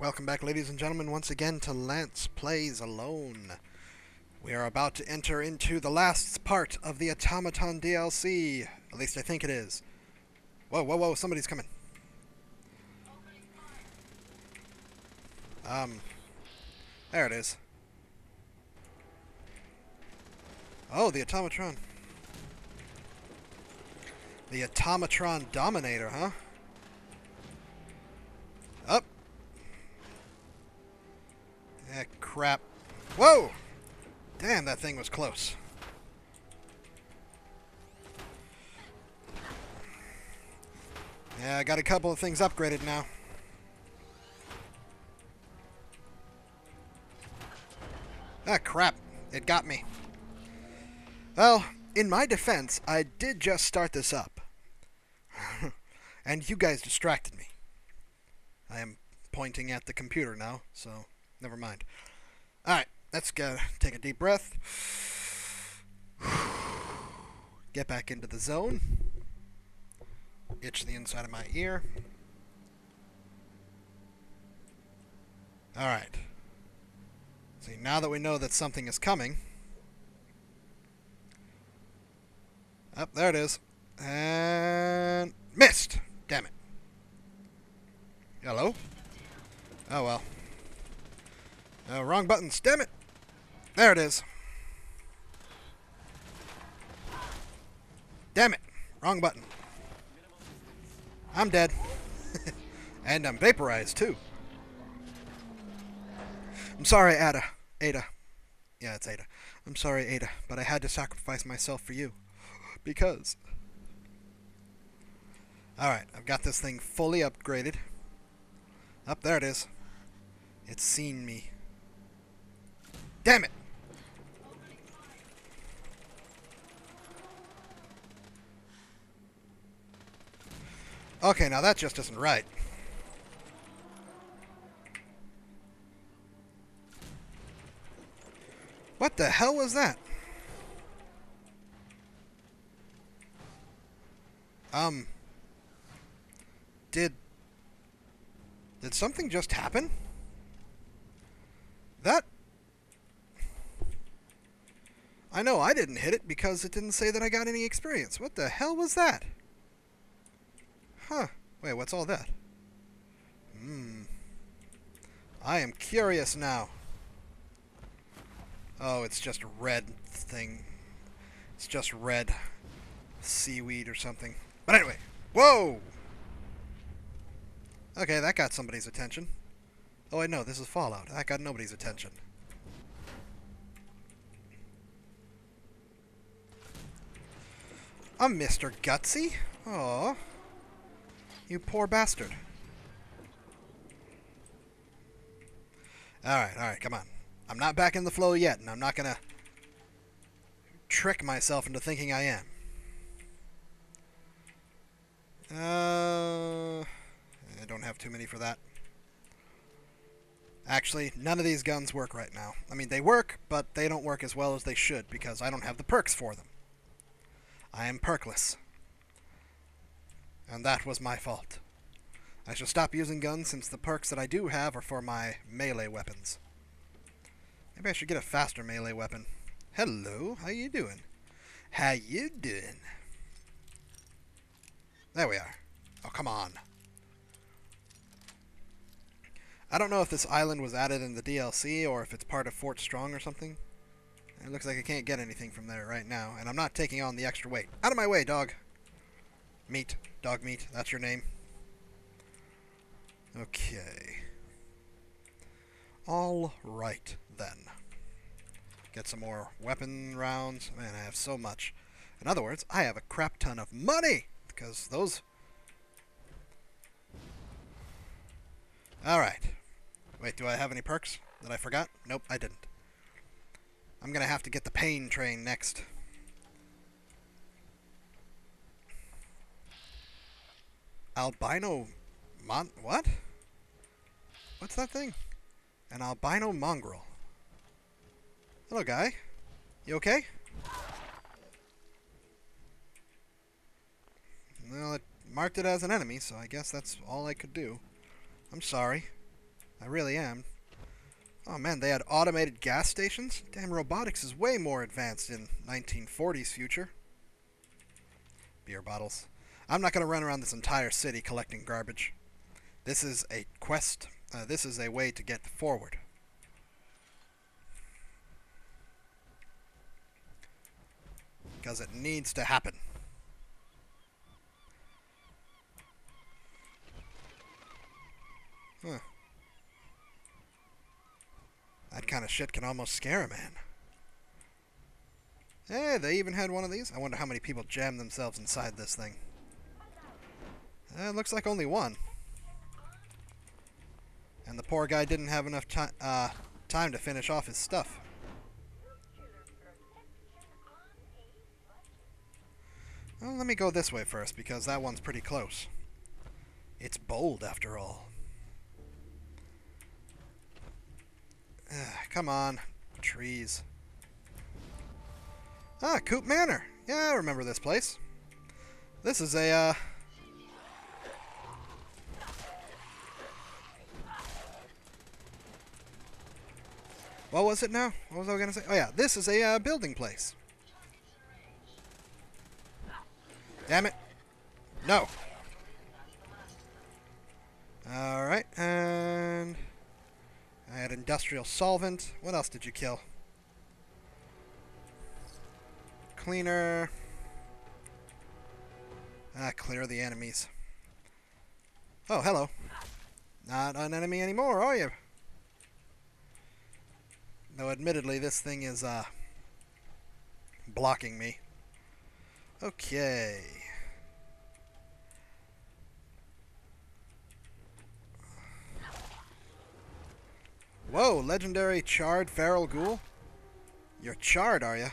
Welcome back, ladies and gentlemen, once again to Lance Plays Alone. We are about to enter into the last part of the Automatron DLC. At least I think it is. Whoa, whoa, whoa, somebody's coming. Um, there it is. Oh, the Automatron. The Automatron Dominator, huh? Up. Eh, crap. Whoa! Damn, that thing was close. Yeah, I got a couple of things upgraded now. Ah, crap. It got me. Well, in my defense, I did just start this up. and you guys distracted me. I am pointing at the computer now, so never mind. Alright, let's go take a deep breath. Get back into the zone. Itch the inside of my ear. Alright. See, now that we know that something is coming. Up, oh, there it is. And missed. Damn it. Hello? Oh well. Oh, wrong buttons. Damn it. There it is. Damn it. Wrong button. I'm dead. and I'm vaporized, too. I'm sorry, Ada. Ada. Yeah, it's Ada. I'm sorry, Ada, but I had to sacrifice myself for you. Because... Alright, I've got this thing fully upgraded. Up there it is. It's seen me. Damn it! Okay, now that just isn't right. What the hell was that? Um... Did... Did something just happen? That... I know I didn't hit it because it didn't say that I got any experience. What the hell was that? Huh. Wait, what's all that? Hmm. I am curious now. Oh, it's just a red thing. It's just red seaweed or something. But anyway. Whoa! Okay, that got somebody's attention. Oh, I know, this is Fallout. That got nobody's attention. I'm Mr. Gutsy. Oh, You poor bastard. Alright, alright, come on. I'm not back in the flow yet, and I'm not gonna trick myself into thinking I am. Uh, I don't have too many for that. Actually, none of these guns work right now. I mean, they work, but they don't work as well as they should because I don't have the perks for them. I am perkless. And that was my fault. I shall stop using guns since the perks that I do have are for my melee weapons. Maybe I should get a faster melee weapon. Hello, how you doing? How you doing? There we are. Oh, come on. I don't know if this island was added in the DLC or if it's part of Fort Strong or something. It looks like I can't get anything from there right now, and I'm not taking on the extra weight. Out of my way, dog! Meat. Dog meat. That's your name. Okay. All right, then. Get some more weapon rounds. Man, I have so much. In other words, I have a crap ton of money! Because those... Alright. Wait, do I have any perks that I forgot? Nope, I didn't. I'm gonna have to get the pain train next. Albino mon what? What's that thing? An albino mongrel. Hello, guy. You okay? Well, it marked it as an enemy, so I guess that's all I could do. I'm sorry. I really am. Oh man, they had automated gas stations? Damn, robotics is way more advanced in 1940s future. Beer bottles. I'm not going to run around this entire city collecting garbage. This is a quest. Uh, this is a way to get forward. Because it needs to happen. Huh. That kind of shit can almost scare a man. Hey, they even had one of these. I wonder how many people jammed themselves inside this thing. Uh, it looks like only one. And the poor guy didn't have enough ti uh, time to finish off his stuff. Well, let me go this way first, because that one's pretty close. It's bold, after all. Come on. Trees. Ah, Coop Manor. Yeah, I remember this place. This is a, uh... What was it now? What was I going to say? Oh, yeah. This is a uh, building place. Damn it. No. Alright, and... I had industrial solvent. What else did you kill? Cleaner. Ah, clear the enemies. Oh, hello. Not an enemy anymore, are you? Though admittedly this thing is uh blocking me. Okay. Whoa, legendary charred feral ghoul? You're charred, are you?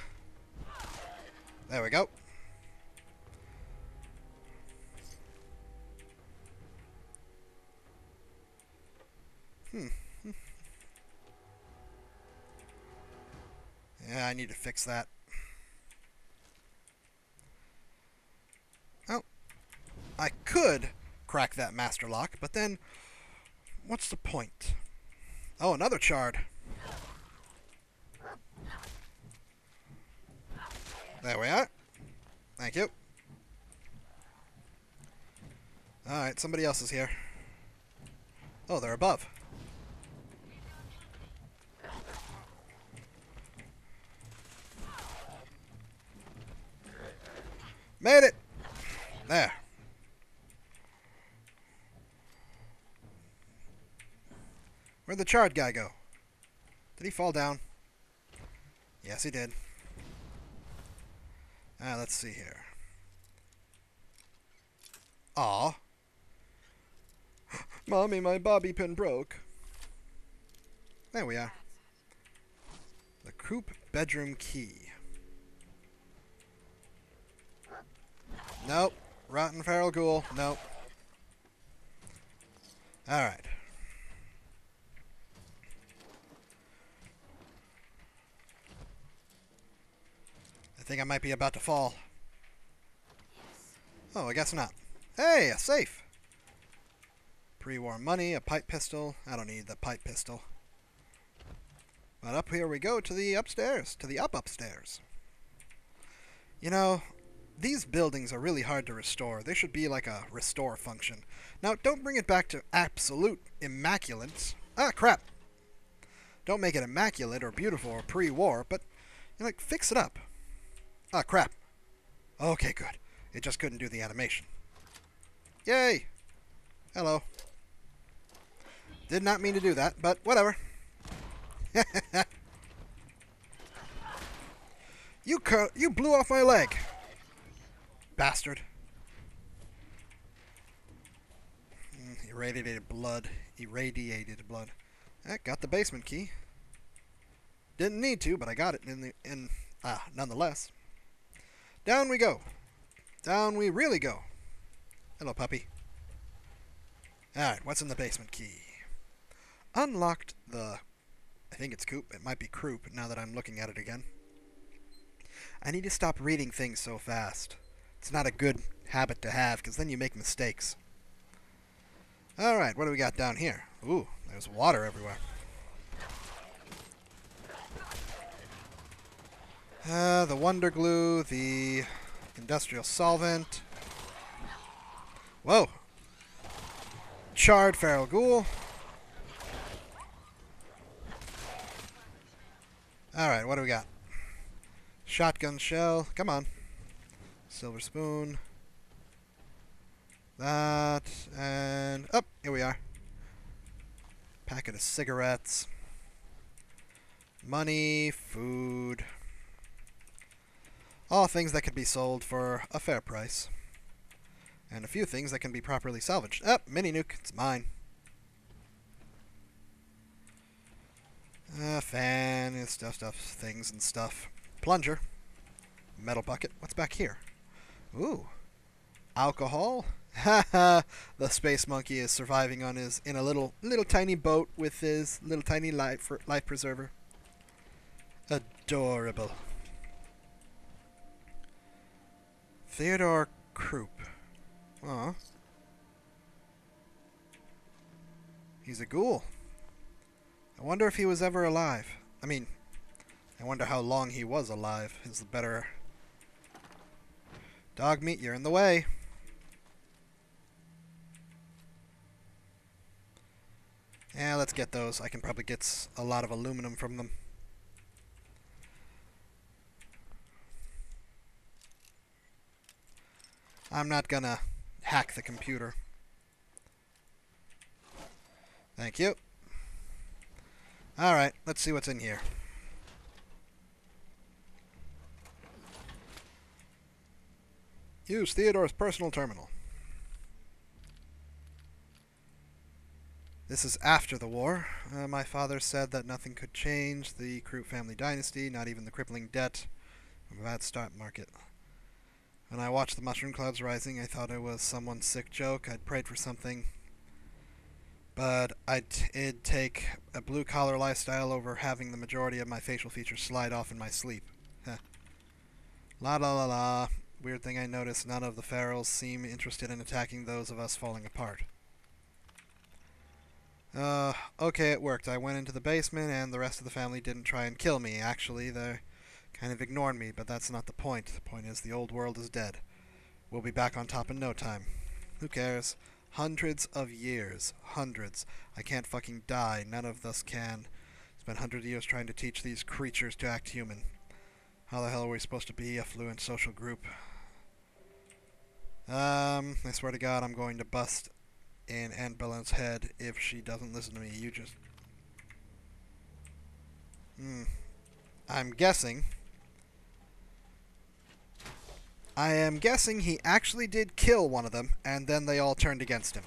There we go. Hmm. yeah, I need to fix that. Oh. I could crack that master lock, but then what's the point? Oh, another charred. There we are. Thank you. Alright, somebody else is here. Oh, they're above. Made it! There. Where'd the charred guy go? Did he fall down? Yes, he did. Ah, let's see here. Aw. Mommy, my bobby pin broke. There we are. The coop bedroom key. Nope. Rotten feral ghoul. Nope. Alright. Think I might be about to fall. Oh, I guess not. Hey, a safe! Pre-war money, a pipe pistol. I don't need the pipe pistol. But up here we go to the upstairs, to the up upstairs. You know, these buildings are really hard to restore. They should be like a restore function. Now, don't bring it back to absolute immaculate. Ah, crap! Don't make it immaculate or beautiful or pre-war, but, you know, like, fix it up. Ah, crap. Okay, good. It just couldn't do the animation. Yay! Hello. Did not mean to do that, but whatever. you you blew off my leg. Bastard. Mm, irradiated blood. Irradiated blood. I got the basement key. Didn't need to, but I got it in the in ah, nonetheless. Down we go. Down we really go. Hello, puppy. Alright, what's in the basement key? Unlocked the... I think it's Coop. It might be Croup, now that I'm looking at it again. I need to stop reading things so fast. It's not a good habit to have, because then you make mistakes. Alright, what do we got down here? Ooh, There's water everywhere. Uh, the Wonder Glue, the Industrial Solvent. Whoa! Charred Feral Ghoul. Alright, what do we got? Shotgun shell. Come on. Silver spoon. That. And. Up. Oh, here we are. Packet of cigarettes. Money. Food. All things that can be sold for a fair price. And a few things that can be properly salvaged. Up. Oh, mini nuke. It's mine. Uh, fan and stuff, stuff, things and stuff. Plunger. Metal bucket. What's back here? Ooh. Alcohol. Haha. the space monkey is surviving on his in a little little tiny boat with his little tiny life life preserver. Adorable. Theodore Croup. Aw. He's a ghoul. I wonder if he was ever alive. I mean, I wonder how long he was alive is the better... Dog meat, you're in the way. Yeah, let's get those. I can probably get a lot of aluminum from them. I'm not gonna hack the computer. Thank you. Alright, let's see what's in here. Use Theodore's personal terminal. This is after the war. Uh, my father said that nothing could change the Croup family dynasty, not even the crippling debt of a bad stock market. When I watched the mushroom clouds rising, I thought it was someone's sick joke. I'd prayed for something but I'd take a blue collar lifestyle over having the majority of my facial features slide off in my sleep. La la la la. Weird thing I noticed, none of the ferals seem interested in attacking those of us falling apart. Uh, okay, it worked. I went into the basement, and the rest of the family didn't try and kill me. Actually, they kind of ignored me, but that's not the point. The point is the old world is dead. We'll be back on top in no time. Who cares? Hundreds of years. Hundreds. I can't fucking die. None of us can. Spent hundreds of years trying to teach these creatures to act human. How the hell are we supposed to be a fluent social group? Um, I swear to God, I'm going to bust in Aunt Belinda's head if she doesn't listen to me. You just... Hmm. I'm guessing I am guessing he actually did kill one of them, and then they all turned against him.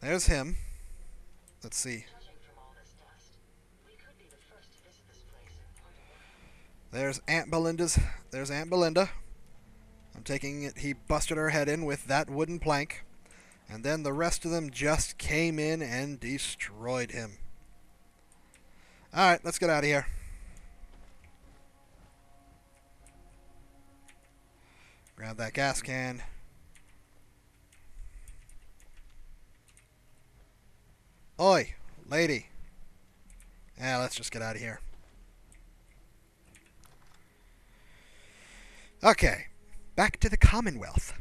There's him. Let's see. There's Aunt Belinda's. There's Aunt Belinda. I'm taking it he busted her head in with that wooden plank. And then the rest of them just came in and destroyed him. Alright, let's get out of here. Grab that gas can. Oi, lady. Yeah, let's just get out of here. Okay, back to the Commonwealth.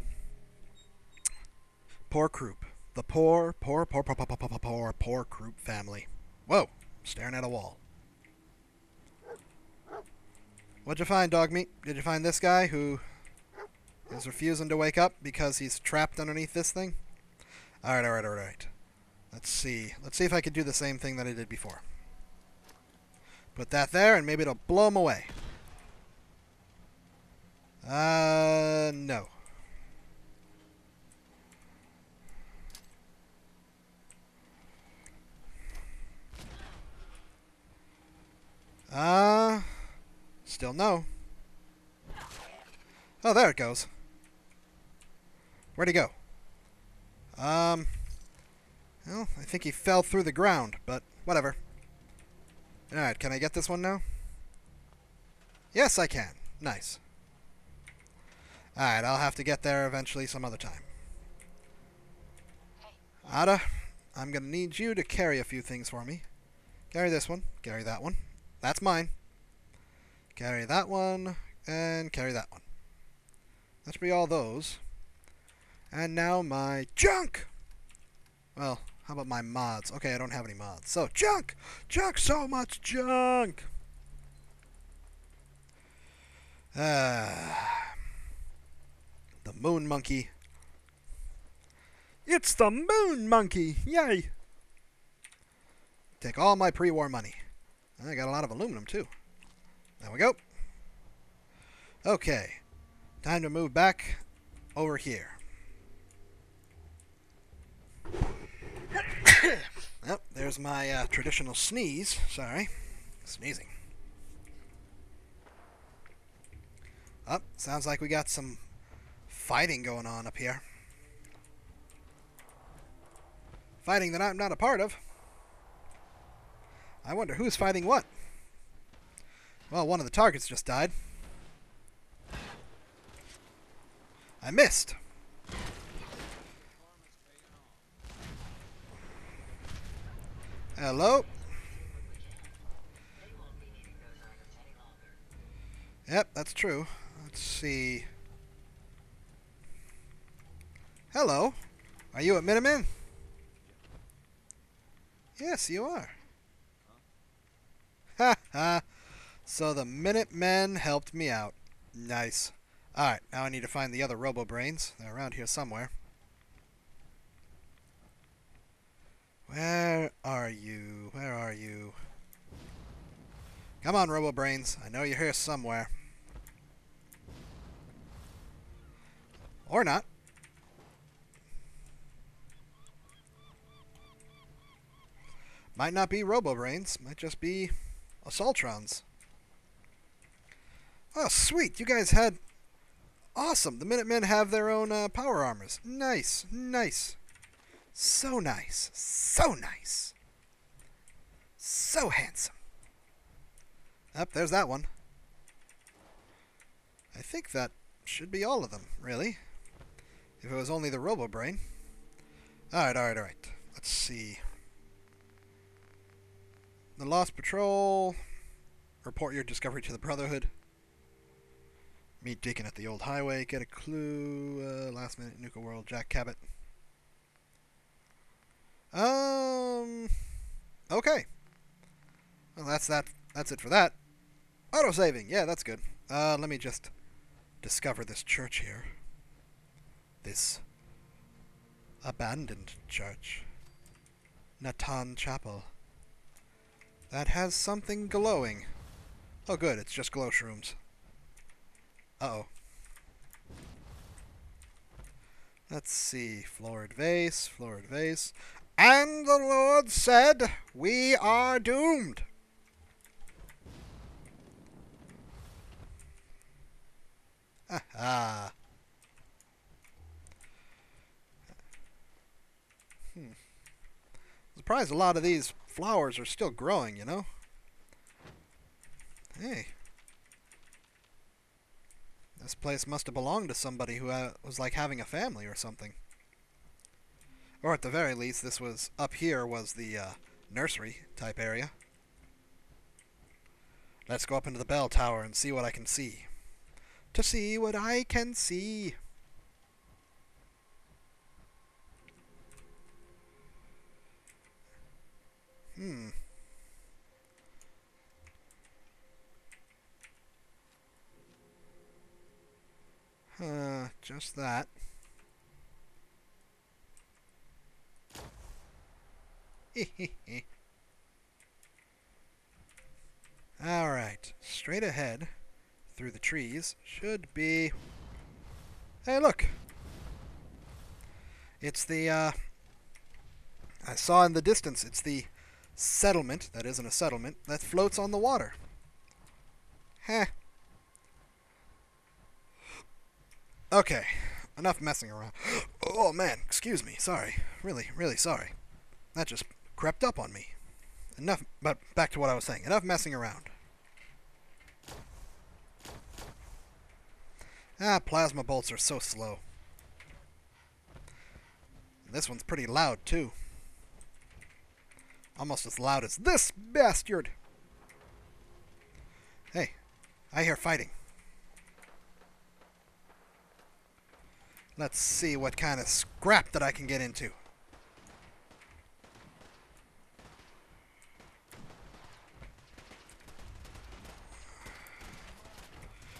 Poor Croup. The poor, poor, poor, poor, poor, poor, poor, poor, poor Croup family. Whoa, staring at a wall. What'd you find, Dogmeat? Did you find this guy who is refusing to wake up because he's trapped underneath this thing. Alright, alright, alright. Let's see. Let's see if I can do the same thing that I did before. Put that there, and maybe it'll blow him away. Uh, no. Uh, still no. Oh, there it goes. Where'd he go? Um, well, I think he fell through the ground, but whatever. Alright, can I get this one now? Yes, I can. Nice. Alright, I'll have to get there eventually some other time. Ada, I'm going to need you to carry a few things for me. Carry this one. Carry that one. That's mine. Carry that one. And carry that one. That should be all those. And now my junk! Well, how about my mods? Okay, I don't have any mods. So, junk! Junk! So much junk! Ah. The moon monkey. It's the moon monkey! Yay! Take all my pre-war money. I got a lot of aluminum, too. There we go. Okay. Time to move back over here. Yep, there's my uh, traditional sneeze. Sorry. Sneezing. Up, oh, sounds like we got some fighting going on up here. Fighting that I'm not a part of. I wonder who's fighting what. Well, one of the targets just died. I missed. Hello? Yep, that's true. Let's see. Hello. Are you a Minuteman? Yes, you are. Ha ha. So the Minutemen helped me out. Nice. Alright, now I need to find the other Robo-Brains. They're around here somewhere. Where are you? Where are you? Come on, Robo-Brains. I know you're here somewhere. Or not. Might not be Robo-Brains. Might just be Assaultrons. Oh, sweet. You guys had... Awesome. The Minutemen have their own uh, power armors. Nice. Nice. So nice. So nice. So handsome. Up, there's that one. I think that should be all of them, really. If it was only the Robo-Brain. Alright, alright, alright. Let's see. The Lost Patrol. Report your discovery to the Brotherhood. Meet Deacon at the old highway. Get a clue. Uh, last minute Nuka World. Jack Cabot. Um. Okay. Well, that's that. That's it for that. Auto saving. Yeah, that's good. Uh, let me just discover this church here. This abandoned church. Nahant Chapel. That has something glowing. Oh, good. It's just glow shrooms. Uh-oh. Let's see. Florid vase, florid vase. And the Lord said, We are doomed. Ah. Hmm. surprised a lot of these flowers are still growing, you know? Hey. This place must have belonged to somebody who uh, was like having a family or something. Or at the very least, this was up here was the uh, nursery type area. Let's go up into the bell tower and see what I can see. To see what I can see. Hmm. Uh, just that. Alright, straight ahead through the trees should be... Hey, look! It's the, uh... I saw in the distance, it's the settlement, that isn't a settlement, that floats on the water. Heh. Okay, enough messing around. Oh man, excuse me, sorry. Really, really sorry. That just crept up on me. Enough, but back to what I was saying. Enough messing around. Ah, plasma bolts are so slow. This one's pretty loud, too. Almost as loud as this bastard! Hey, I hear fighting. Let's see what kind of scrap that I can get into.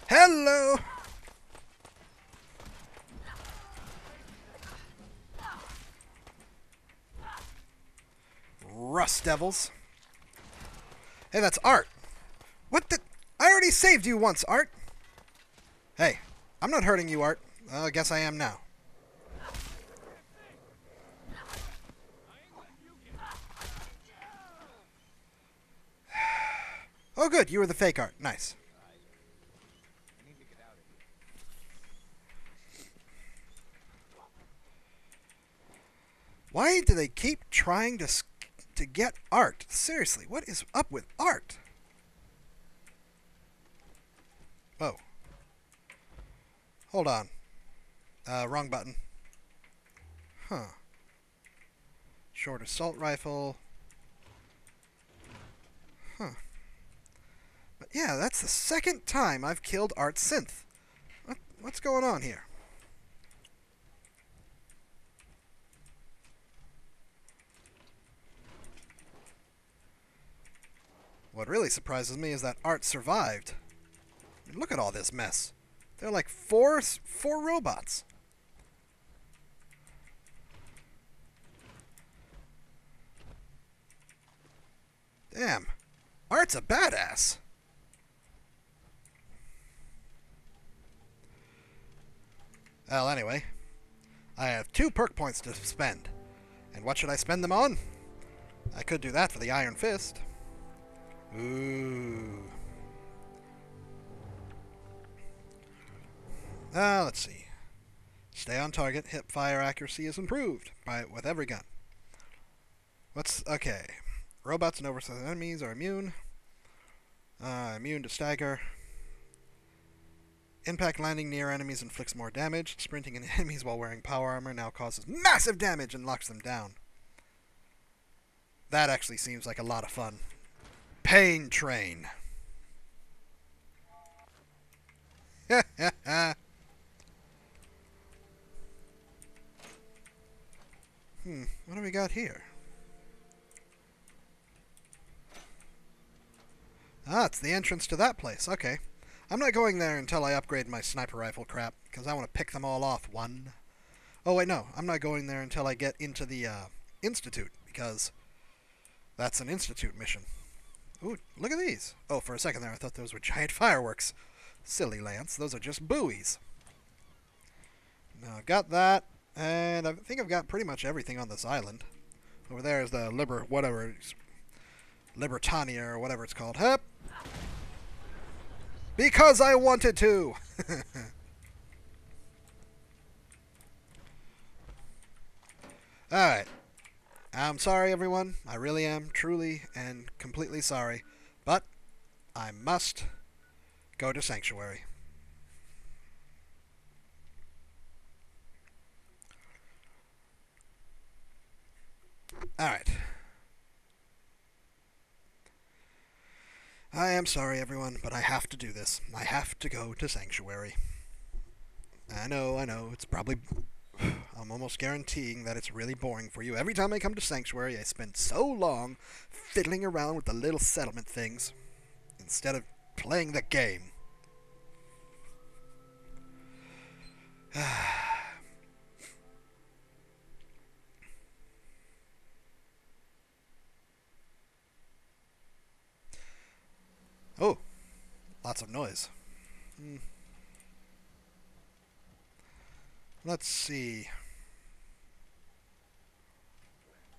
Hello! Rust Devils. Hey, that's Art. What the? I already saved you once, Art. Hey, I'm not hurting you, Art. Well, I guess I am now. Oh, good. You were the fake Art. Nice. Why they keep trying to to get art? Seriously, what is up with art? Oh. Hold on. Uh, wrong button. Huh. Short assault rifle. Huh. But yeah, that's the second time I've killed Art Synth. What, what's going on here? What really surprises me is that Art survived. I mean, look at all this mess. There are like four, four robots. Damn. Art's a badass. Well, anyway. I have two perk points to spend. And what should I spend them on? I could do that for the Iron Fist. Ooh. Ah, uh, let's see. Stay on target. Hip fire accuracy is improved by with every gun. What's okay? Robots and oversized enemies are immune. Uh, immune to stagger. Impact landing near enemies inflicts more damage. Sprinting in enemies while wearing power armor now causes massive damage and locks them down. That actually seems like a lot of fun. Pain Train. hmm, what do we got here? Ah, it's the entrance to that place. Okay. I'm not going there until I upgrade my sniper rifle crap, because I want to pick them all off one. Oh, wait, no. I'm not going there until I get into the uh, Institute, because that's an Institute mission. Ooh, look at these. Oh, for a second there, I thought those were giant fireworks. Silly Lance, those are just buoys. Now, I've got that, and I think I've got pretty much everything on this island. Over there is the Liber... whatever... Libertania, or whatever it's called. Hup! Because I wanted to! Alright. I'm sorry, everyone. I really am, truly and completely sorry. But I must go to Sanctuary. Alright. I am sorry, everyone, but I have to do this. I have to go to Sanctuary. I know, I know, it's probably I'm almost guaranteeing that it's really boring for you. Every time I come to Sanctuary, I spend so long fiddling around with the little settlement things instead of playing the game. oh, lots of noise. Hmm. Let's see.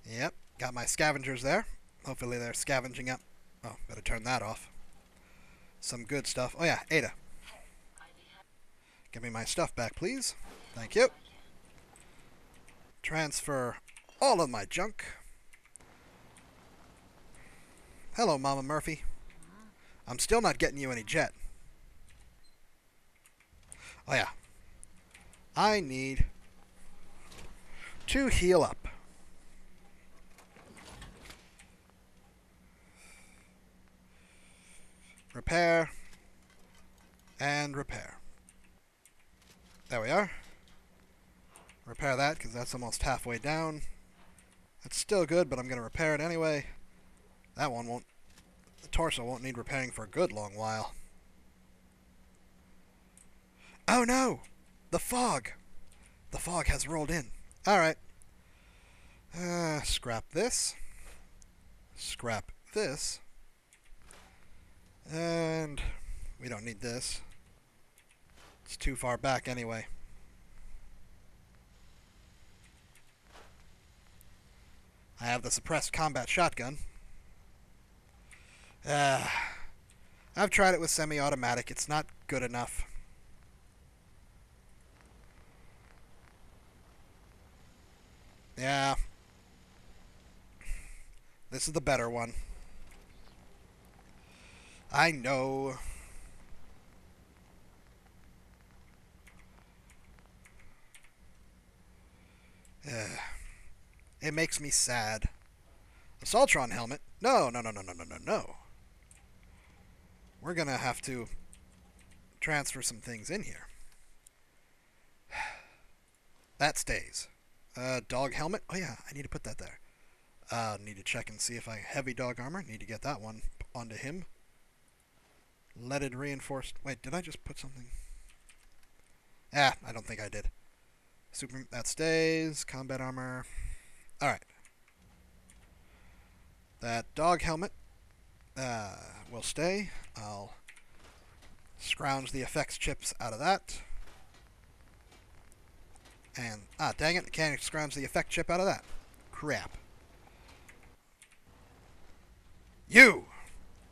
Yep, got my scavengers there. Hopefully they're scavenging up. Oh, better turn that off. Some good stuff. Oh yeah, Ada. Give me my stuff back, please. Thank you. Transfer all of my junk. Hello, Mama Murphy. I'm still not getting you any jet. Oh yeah. I need to heal up. Repair. And repair. There we are. Repair that, because that's almost halfway down. It's still good, but I'm going to repair it anyway. That one won't... The torso won't need repairing for a good long while. Oh no! The fog! The fog has rolled in. Alright. Uh, scrap this. Scrap this. And we don't need this. It's too far back anyway. I have the suppressed combat shotgun. Uh, I've tried it with semi-automatic. It's not good enough. Yeah. This is the better one. I know. Uh, it makes me sad. The Saltron helmet? No, no, no, no, no, no, no, no. We're to have to transfer some things in here. That stays. Uh, dog helmet? Oh yeah, I need to put that there. Uh, need to check and see if I heavy dog armor. Need to get that one onto him. Leaded reinforced. Wait, did I just put something? Ah, I don't think I did. Super. That stays. Combat armor. All right. That dog helmet uh, will stay. I'll scrounge the effects chips out of that. And, ah, dang it, can't scrounge the effect chip out of that. Crap. You!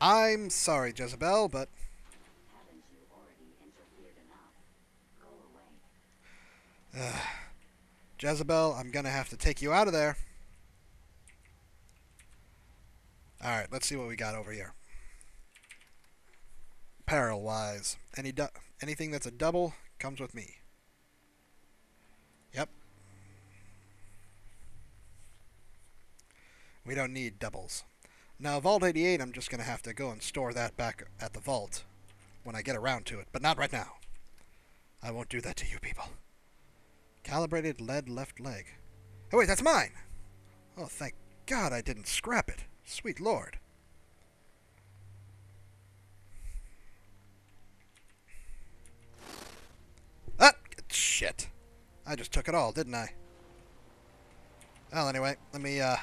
I'm sorry, Jezebel, but... Uh, Jezebel, I'm gonna have to take you out of there. Alright, let's see what we got over here. Apparel-wise. Any anything that's a double comes with me. We don't need doubles. Now, Vault 88, I'm just going to have to go and store that back at the vault when I get around to it, but not right now. I won't do that to you people. Calibrated lead left leg. Oh, wait, that's mine! Oh, thank God I didn't scrap it. Sweet Lord. Ah! Shit. I just took it all, didn't I? Well, anyway, let me uh,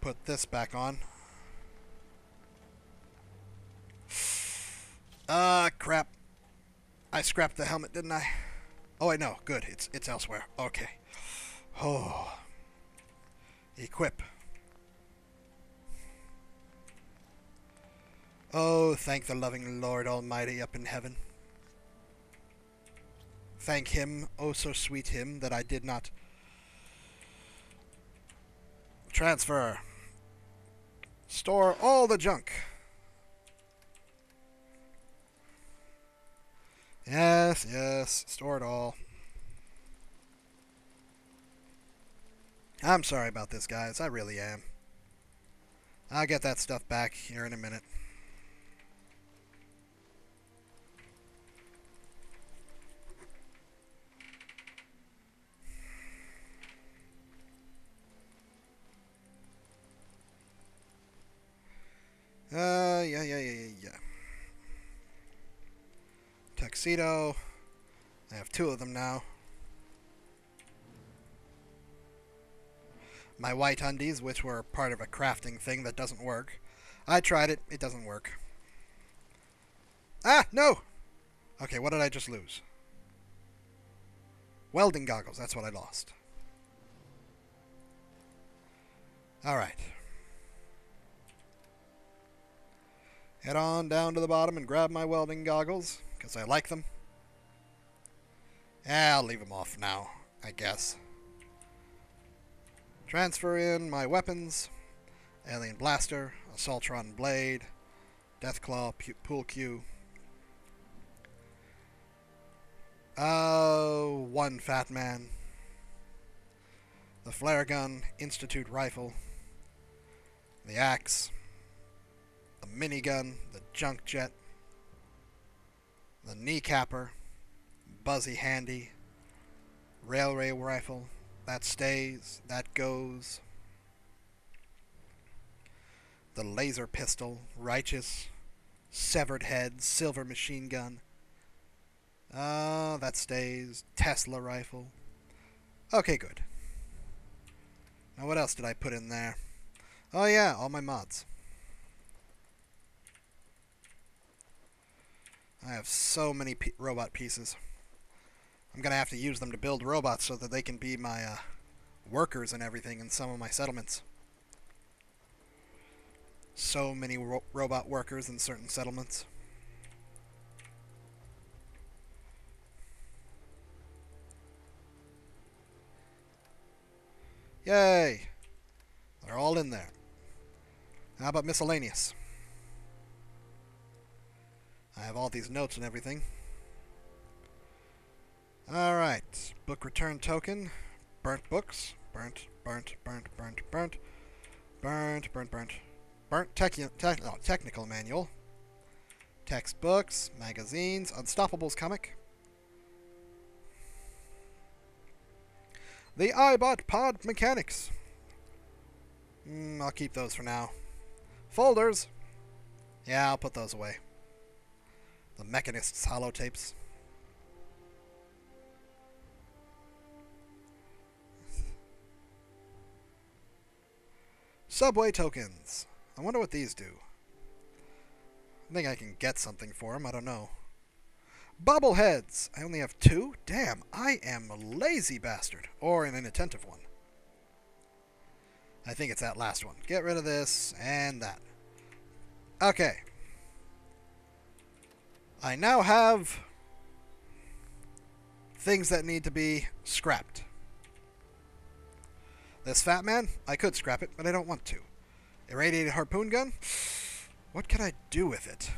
put this back on. Ah, uh, crap. I scrapped the helmet, didn't I? Oh, I know. Good. It's it's elsewhere. Okay. Oh. Equip. Oh, thank the loving Lord Almighty up in heaven. Thank him, oh so sweet him, that I did not transfer. Store all the junk. Yes, yes, store it all. I'm sorry about this, guys. I really am. I'll get that stuff back here in a minute. Uh, yeah, yeah, yeah, yeah. Yeah. Tuxedo. I have two of them now. My white undies, which were part of a crafting thing that doesn't work. I tried it. It doesn't work. Ah, no! Okay, what did I just lose? Welding goggles. That's what I lost. Alright. Head on down to the bottom and grab my welding goggles, because I like them. Yeah, I'll leave them off now, I guess. Transfer in my weapons, Alien Blaster, Assaultron Blade, Deathclaw Pool Cue. Uh, one Fat Man. the flare gun, Institute rifle, the axe, minigun, the junk jet, the kneecapper, Buzzy Handy, railway rifle, that stays, that goes, the laser pistol, righteous, severed head, silver machine gun, uh, that stays, Tesla rifle. Okay, good. Now what else did I put in there? Oh yeah, all my mods. I have so many robot pieces. I'm going to have to use them to build robots so that they can be my uh, workers and everything in some of my settlements. So many ro robot workers in certain settlements. Yay! They're all in there. How about miscellaneous? I have all these notes and everything. Alright. Book return token. Burnt books. Burnt, burnt, burnt, burnt, burnt. Burnt, burnt, burnt. Burnt techi te oh, technical manual. Textbooks. Magazines. Unstoppables comic. The iBot Pod Mechanics. Mm, I'll keep those for now. Folders. Yeah, I'll put those away. The Mechanists holotapes. Subway tokens. I wonder what these do. I think I can get something for them. I don't know. Bobbleheads. I only have two? Damn, I am a lazy bastard. Or an inattentive one. I think it's that last one. Get rid of this and that. Okay. I now have things that need to be scrapped. This fat man, I could scrap it, but I don't want to. Irradiated harpoon gun? What can I do with it?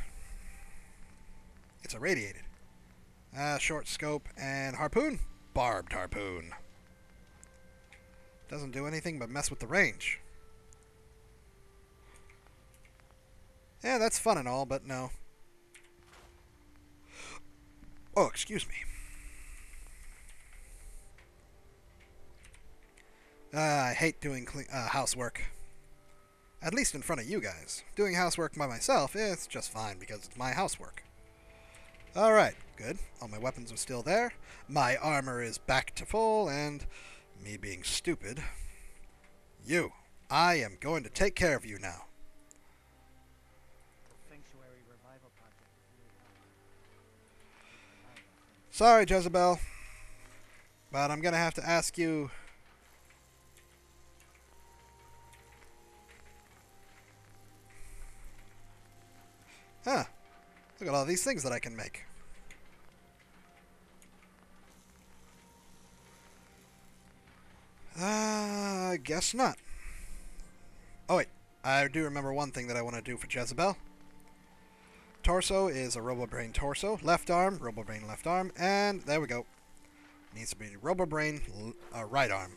It's irradiated. Uh, short scope and harpoon? Barbed harpoon. Doesn't do anything but mess with the range. Yeah, that's fun and all, but no. Oh, excuse me. Uh, I hate doing uh, housework. At least in front of you guys. Doing housework by myself, it's just fine because it's my housework. Alright, good. All my weapons are still there. My armor is back to full, and me being stupid. You, I am going to take care of you now. Sorry, Jezebel. But I'm going to have to ask you... Huh. Look at all these things that I can make. Uh, guess not. Oh wait, I do remember one thing that I want to do for Jezebel. Torso is a RoboBrain torso. Left arm, RoboBrain left arm. And there we go. Needs to be RoboBrain uh, right arm.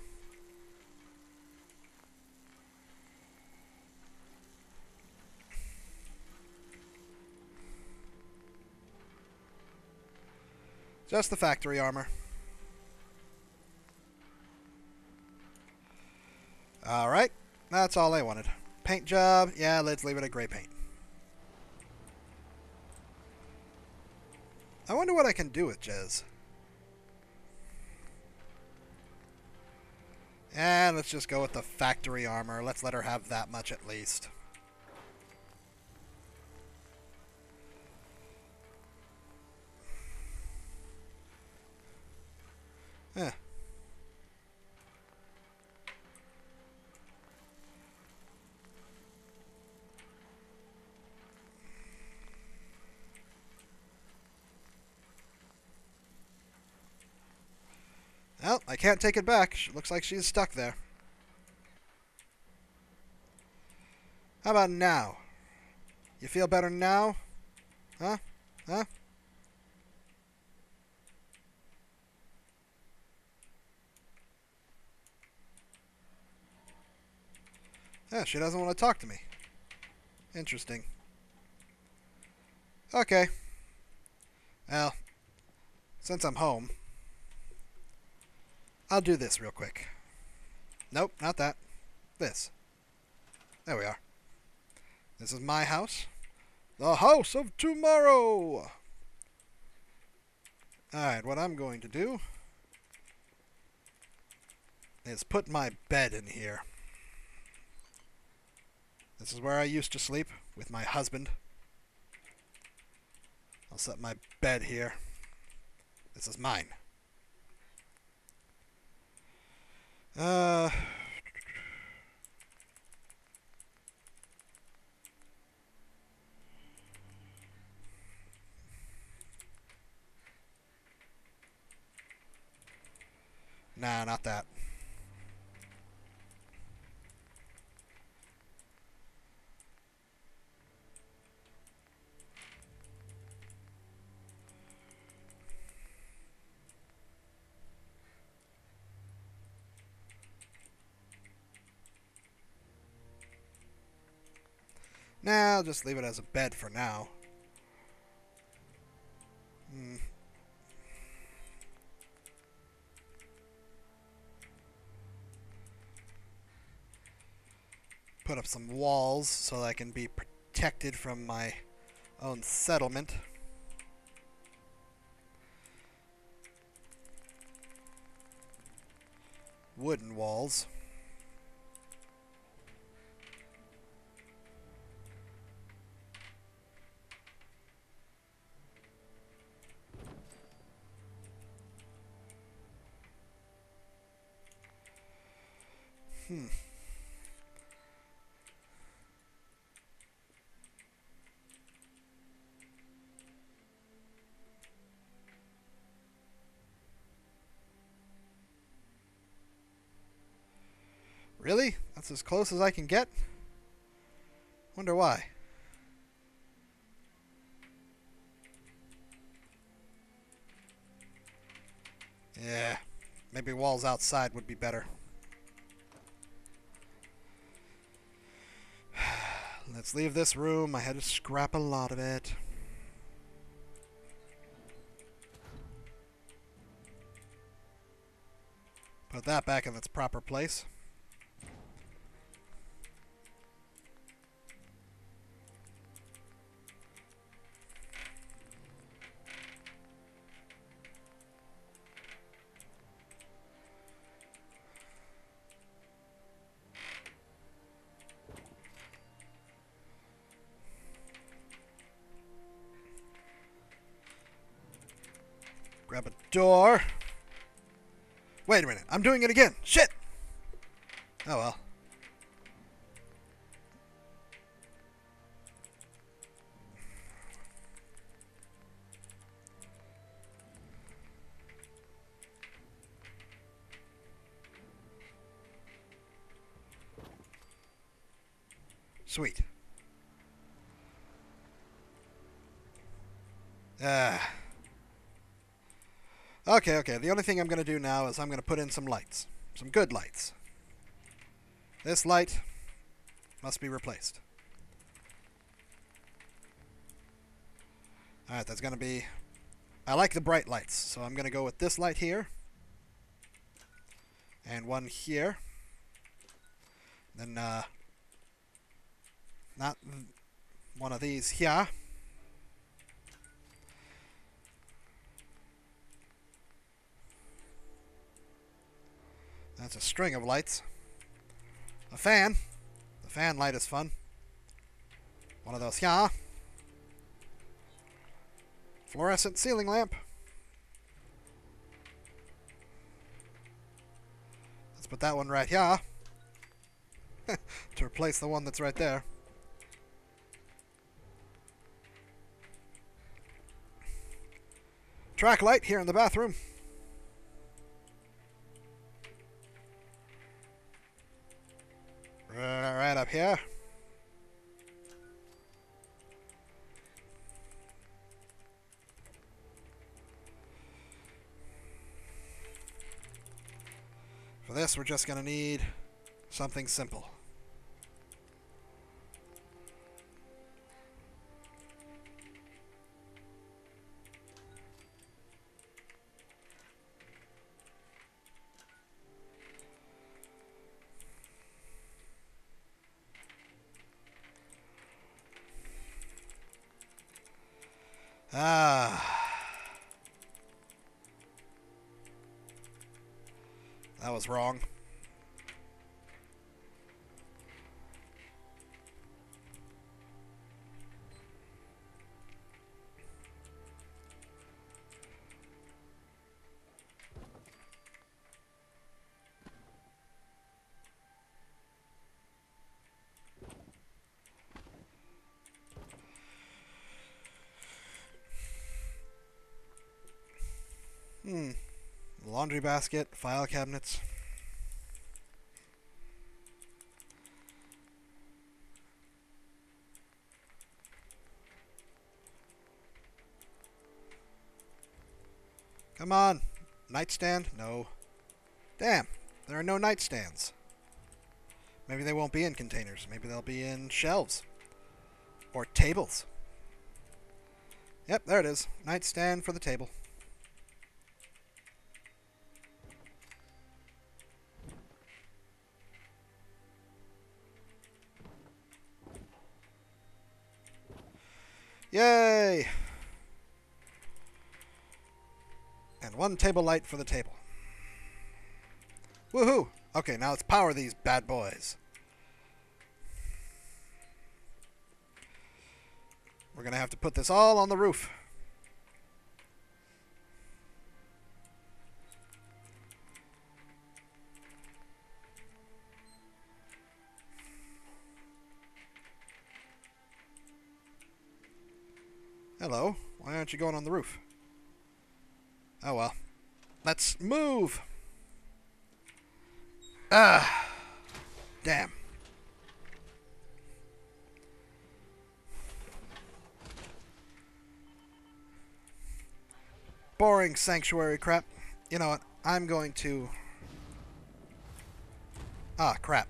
Just the factory armor. Alright, that's all I wanted. Paint job, yeah, let's leave it a gray paint. I wonder what I can do with Jez. And let's just go with the factory armor. Let's let her have that much at least. Eh. Well, I can't take it back. She looks like she's stuck there. How about now? You feel better now? Huh? Huh? Yeah, she doesn't want to talk to me. Interesting. Okay. Well, since I'm home, I'll do this real quick. Nope, not that. This. There we are. This is my house. The house of tomorrow! Alright, what I'm going to do is put my bed in here. This is where I used to sleep with my husband. I'll set my bed here. This is mine. Uh, nah, not that. Nah, I'll just leave it as a bed for now. Hmm. Put up some walls so that I can be protected from my own settlement. Wooden walls. Hmm. Really? That's as close as I can get? Wonder why. Yeah, maybe walls outside would be better. Let's leave this room. I had to scrap a lot of it. Put that back in its proper place. Door. Wait a minute. I'm doing it again. Shit! Oh well. Sweet. Ah. Okay, okay. The only thing I'm going to do now is I'm going to put in some lights. Some good lights. This light must be replaced. Alright, that's going to be... I like the bright lights, so I'm going to go with this light here. And one here. Then, uh... Not one of these here. That's a string of lights. A fan. The fan light is fun. One of those yeah. Fluorescent ceiling lamp. Let's put that one right here. to replace the one that's right there. Track light here in the bathroom. Right up here. For this, we're just going to need something simple. Ah. That was wrong. Laundry basket, file cabinets. Come on. Nightstand? No. Damn. There are no nightstands. Maybe they won't be in containers. Maybe they'll be in shelves. Or tables. Yep, there it is. Nightstand for the table. Yay! And one table light for the table. Woohoo! Okay, now let's power these bad boys. We're going to have to put this all on the roof. Aren't you going on the roof? Oh well. Let's move! Ah! Damn. Boring sanctuary crap. You know what? I'm going to... Ah, crap.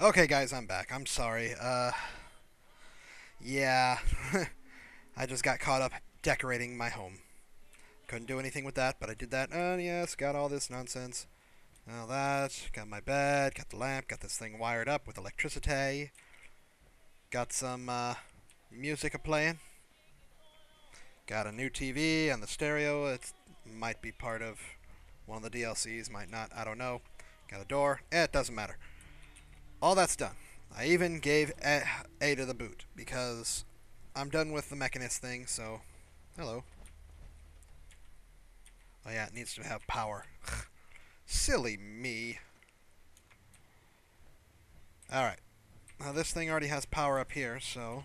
Okay, guys, I'm back. I'm sorry. Uh... Yeah. I just got caught up decorating my home. Couldn't do anything with that, but I did that. And yes, got all this nonsense. All that. Got my bed, got the lamp, got this thing wired up with electricity. Got some uh, music playing. Got a new TV and the stereo. It might be part of one of the DLCs, might not. I don't know. Got a door. Eh, it doesn't matter. All that's done. I even gave A, a to the boot because I'm done with the Mechanist thing, so hello. Oh yeah, it needs to have power. Silly me. Alright. Now this thing already has power up here, so...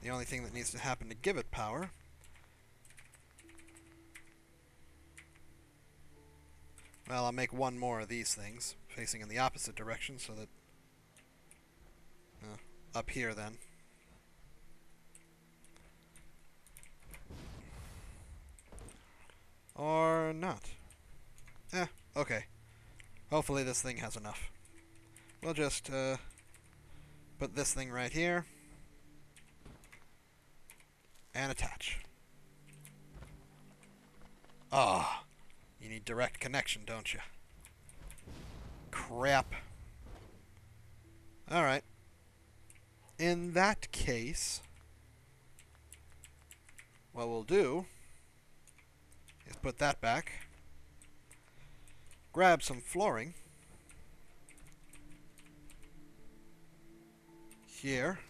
The only thing that needs to happen to give it power... Well, I'll make one more of these things, facing in the opposite direction, so that... Up here, then. Or not. Eh, okay. Hopefully this thing has enough. We'll just uh, put this thing right here. And attach. Ah, oh, you need direct connection, don't you? Crap. Alright. In that case, what we'll do is put that back. Grab some flooring. Here.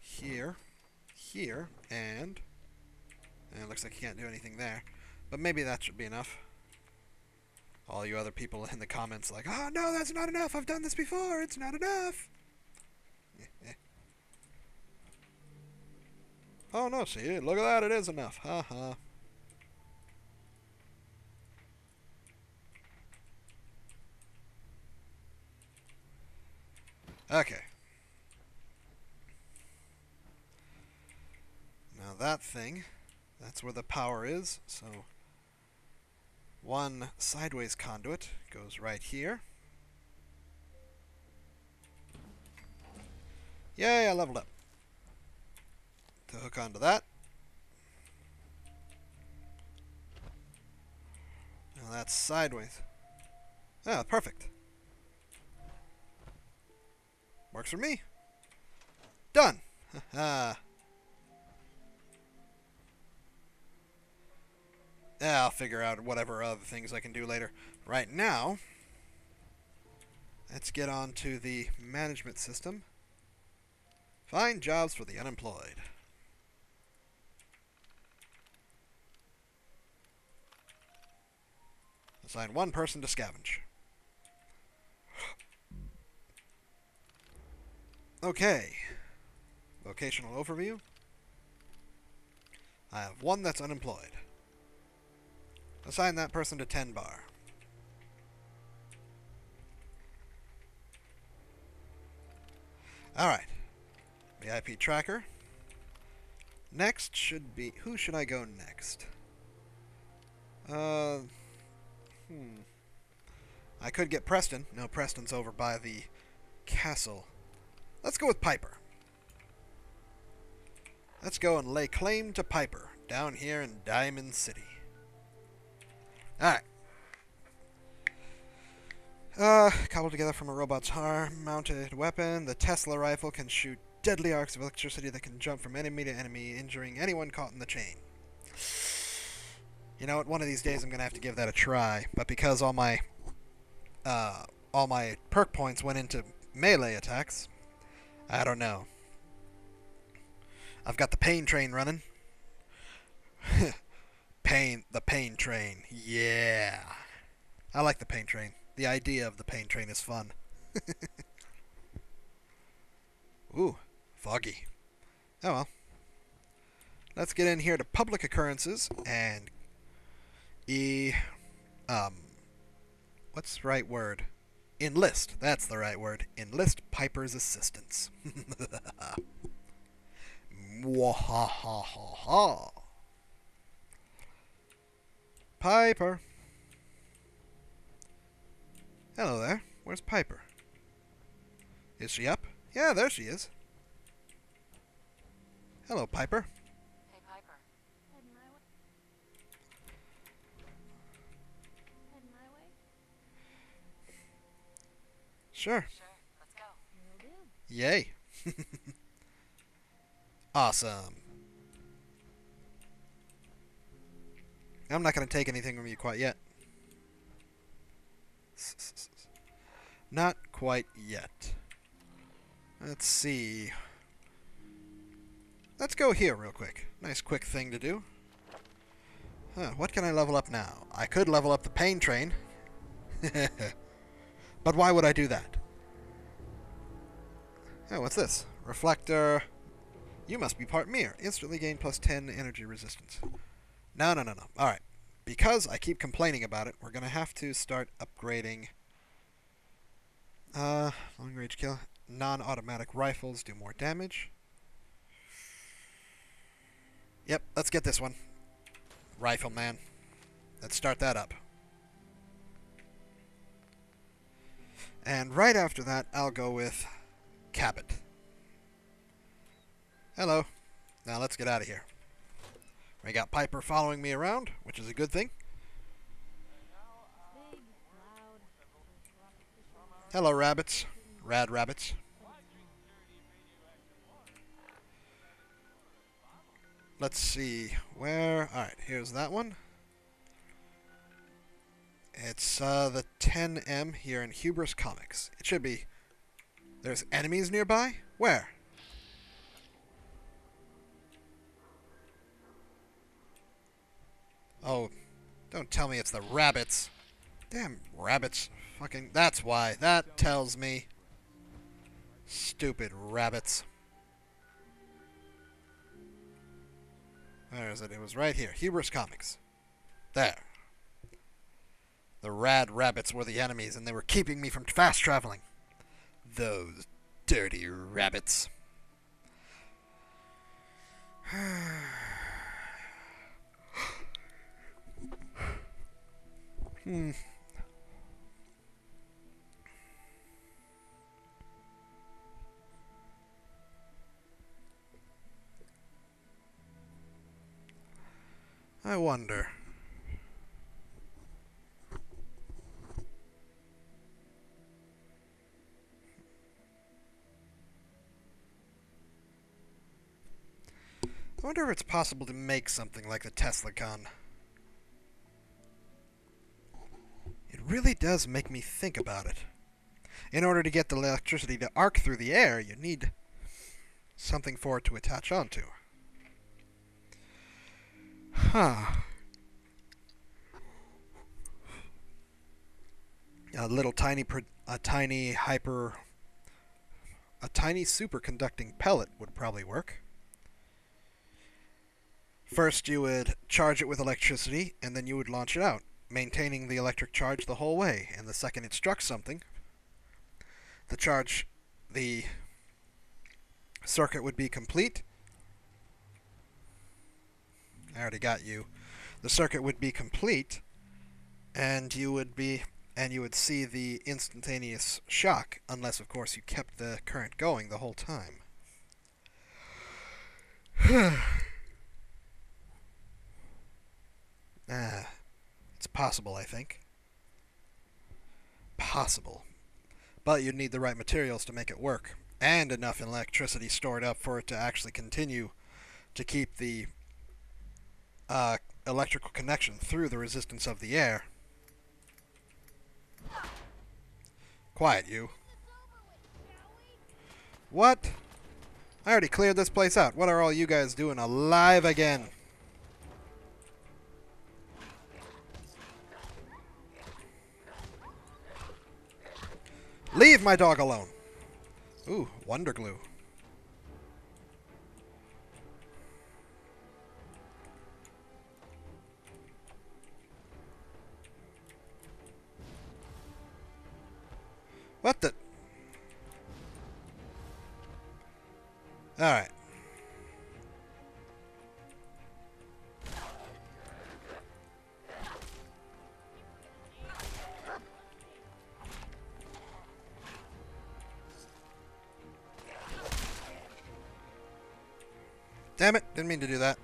Here. Here. And... And it looks like I can't do anything there. But maybe that should be enough. All you other people in the comments like, Oh no, that's not enough! I've done this before! It's not enough! Oh no, see, look at that, it is enough. Ha ha. Okay. Now that thing, that's where the power is, so one sideways conduit goes right here. Yay, I leveled up to hook onto that. Now that's sideways. Ah, perfect. Works for me. Done. yeah, I'll figure out whatever other things I can do later. Right now, let's get on to the management system. Find jobs for the unemployed. Assign one person to scavenge. Okay. Vocational overview. I have one that's unemployed. Assign that person to 10 bar. Alright. VIP tracker. Next should be... Who should I go next? Uh... Hmm. I could get Preston. No, Preston's over by the castle. Let's go with Piper. Let's go and lay claim to Piper down here in Diamond City. Alright. Uh, cobbled together from a robot's arm-mounted weapon, the Tesla rifle can shoot deadly arcs of electricity that can jump from enemy to enemy, injuring anyone caught in the chain. You know what? One of these days I'm gonna have to give that a try. But because all my uh, all my perk points went into melee attacks, I don't know. I've got the pain train running. pain, the pain train. Yeah. I like the pain train. The idea of the pain train is fun. Ooh, foggy. Oh well. Let's get in here to Publick Occurrences and E. Um. What's the right word? Enlist. That's the right word. Enlist Piper's assistance. Mwahahaha. Piper. Hello there. Where's Piper? Is she up? Yeah, there she is. Hello, Piper. Hey, Piper. Heading my way. Heading my way. Sure. Sure, let's go. Will do. Yay. awesome. I'm not going to take anything from you quite yet. Not quite yet. Let's see. Let's go here real quick. Nice quick thing to do. Huh, what can I level up now? I could level up the pain train. but why would I do that? Oh, what's this? Reflector. You must be part mirror. Instantly gain plus 10 energy resistance. No, no, no, no. Alright. Because I keep complaining about it, we're going to have to start upgrading... Uh, long range kill. Non-automatic rifles do more damage. Yep, let's get this one. Rifleman. Let's start that up. And right after that, I'll go with Cabot. Hello. Now let's get out of here. We got Piper following me around, which is a good thing. Hello, rabbits. Rad rabbits. Let's see. Where? Alright, here's that one. It's uh, the 10M here in Hubris Comics. It should be. There's enemies nearby? Where? Oh, don't tell me it's the rabbits. Damn rabbits. Fucking. That's why. That tells me. Stupid rabbits. Where is it? It was right here. Hubris Comics. There. The rad rabbits were the enemies, and they were keeping me from fast traveling. Those dirty rabbits. Hmm. I wonder. I wonder if it's possible to make something like the Tesla gun. Really does make me think about it. In order to get the electricity to arc through the air, you need something for it to attach onto. Huh. A little tiny, a tiny hyper, a tiny superconducting pellet would probably work. First, you would charge it with electricity, and then you would launch it out, maintaining the electric charge the whole way. And the second it struck something, the charge, the circuit would be complete. I already got you. The circuit would be complete, and you would be and you would see the instantaneous shock, unless of course you kept the current going the whole time. ah, it's possible, I think. Possible. But you'd need the right materials to make it work, and enough electricity stored up for it to actually continue to keep the uh, electrical connection through the resistance of the air. Quiet, you. What? I already cleared this place out. What are all you guys doing alive again? Leave my dog alone. Ooh, wonder glue. What the? Alright. Damn it, didn't mean to do that.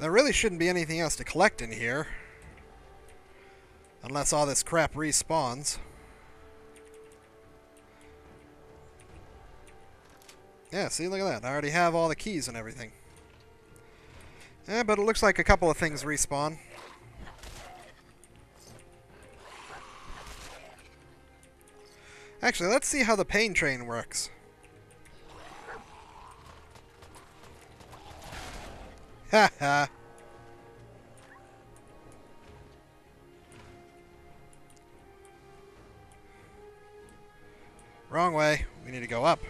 There really shouldn't be anything else to collect in here. Unless all this crap respawns. Yeah, see, look at that. I already have all the keys and everything. Yeah, but it looks like a couple of things respawn. Actually, let's see how the pain train works. Ha ha. Wrong way. We need to go up.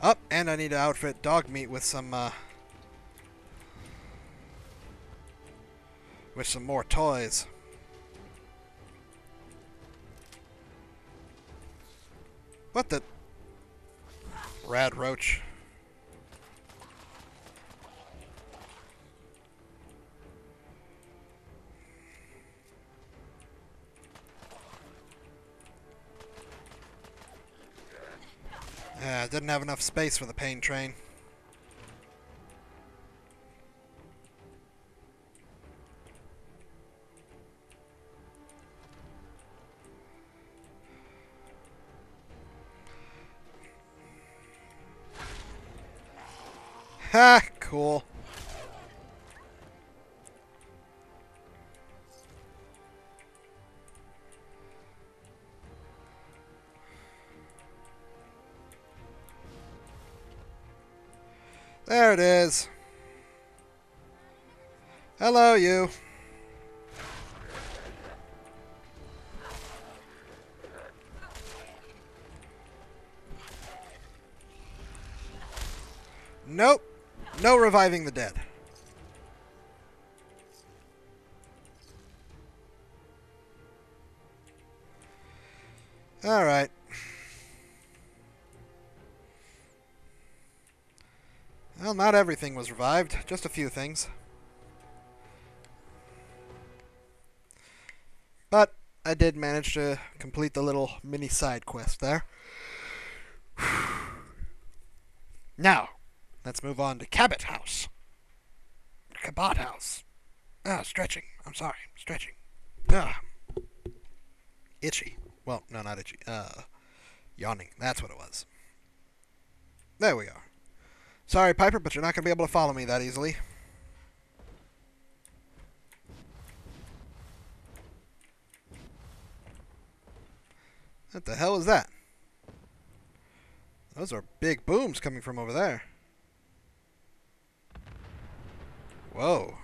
Up, and I need to outfit Dogmeat with some, uh... With some more toys. What the... Rad roach. Yeah, didn't have enough space for the pain train. Ha! Cool. There it is. Hello, you. Nope. No reviving the dead. Alright. Well, not everything was revived, just a few things. But I did manage to complete the little mini side quest there. now, let's move on to Cabot House. Cabot House. Ah, stretching. I'm sorry, stretching. Ah. Itchy. Well, no, not itchy. Uh, yawning. That's what it was. There we are. Sorry, Piper, but you're not going to be able to follow me that easily. What the hell is that? Those are big booms coming from over there. Whoa.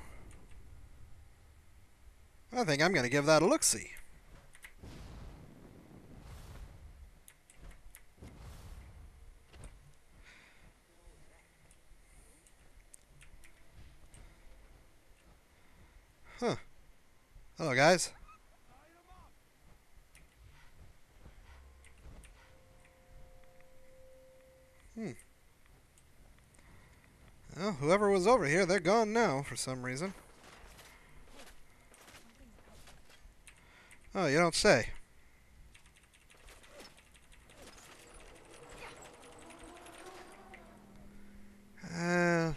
I think I'm going to give that a look-see. Huh. Hello, guys. Hmm. Well, whoever was over here, they're gone now for some reason. Oh, you don't say. Uh,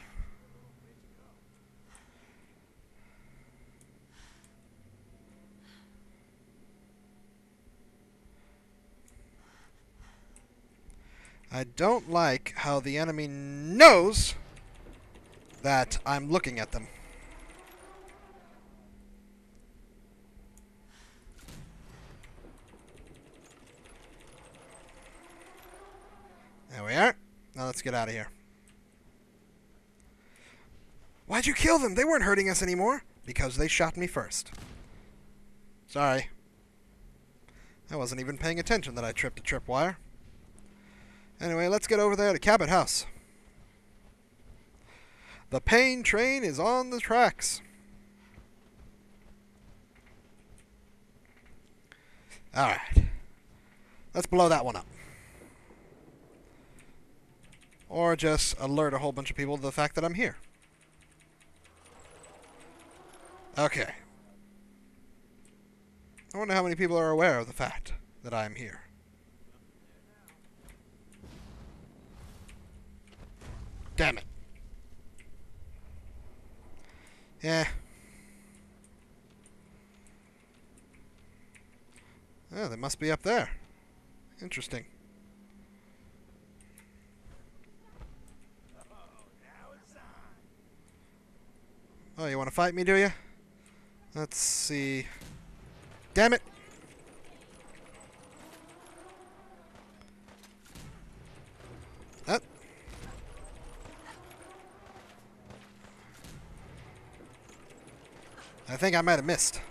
I don't like how the enemy knows that I'm looking at them. There we are. Now let's get out of here. Why'd you kill them? They weren't hurting us anymore. Because they shot me first. Sorry. I wasn't even paying attention that I tripped a tripwire. Anyway, let's get over there to Cabot House. The pain train is on the tracks. Alright. Let's blow that one up. Or just alert a whole bunch of people to the fact that I'm here. Okay. I wonder how many people are aware of the fact that I'm here. Damn it. Yeah. Oh, they must be up there. Interesting. Oh, you want to fight me, do you? Let's see. Damn it! Up. I think I might have missed.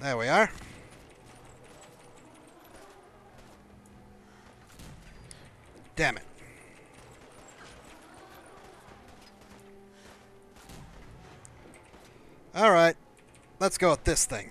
There we are. Damn it. Alright. Let's go with this thing.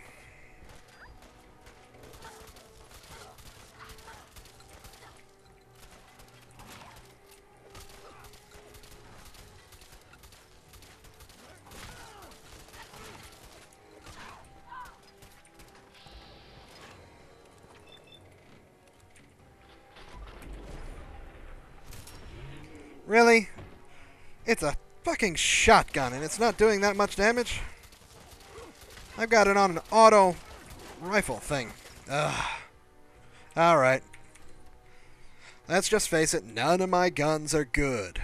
Really? It's a fucking shotgun and it's not doing that much damage? I've got it on an auto rifle thing. Ugh. Alright. Let's just face it, none of my guns are good.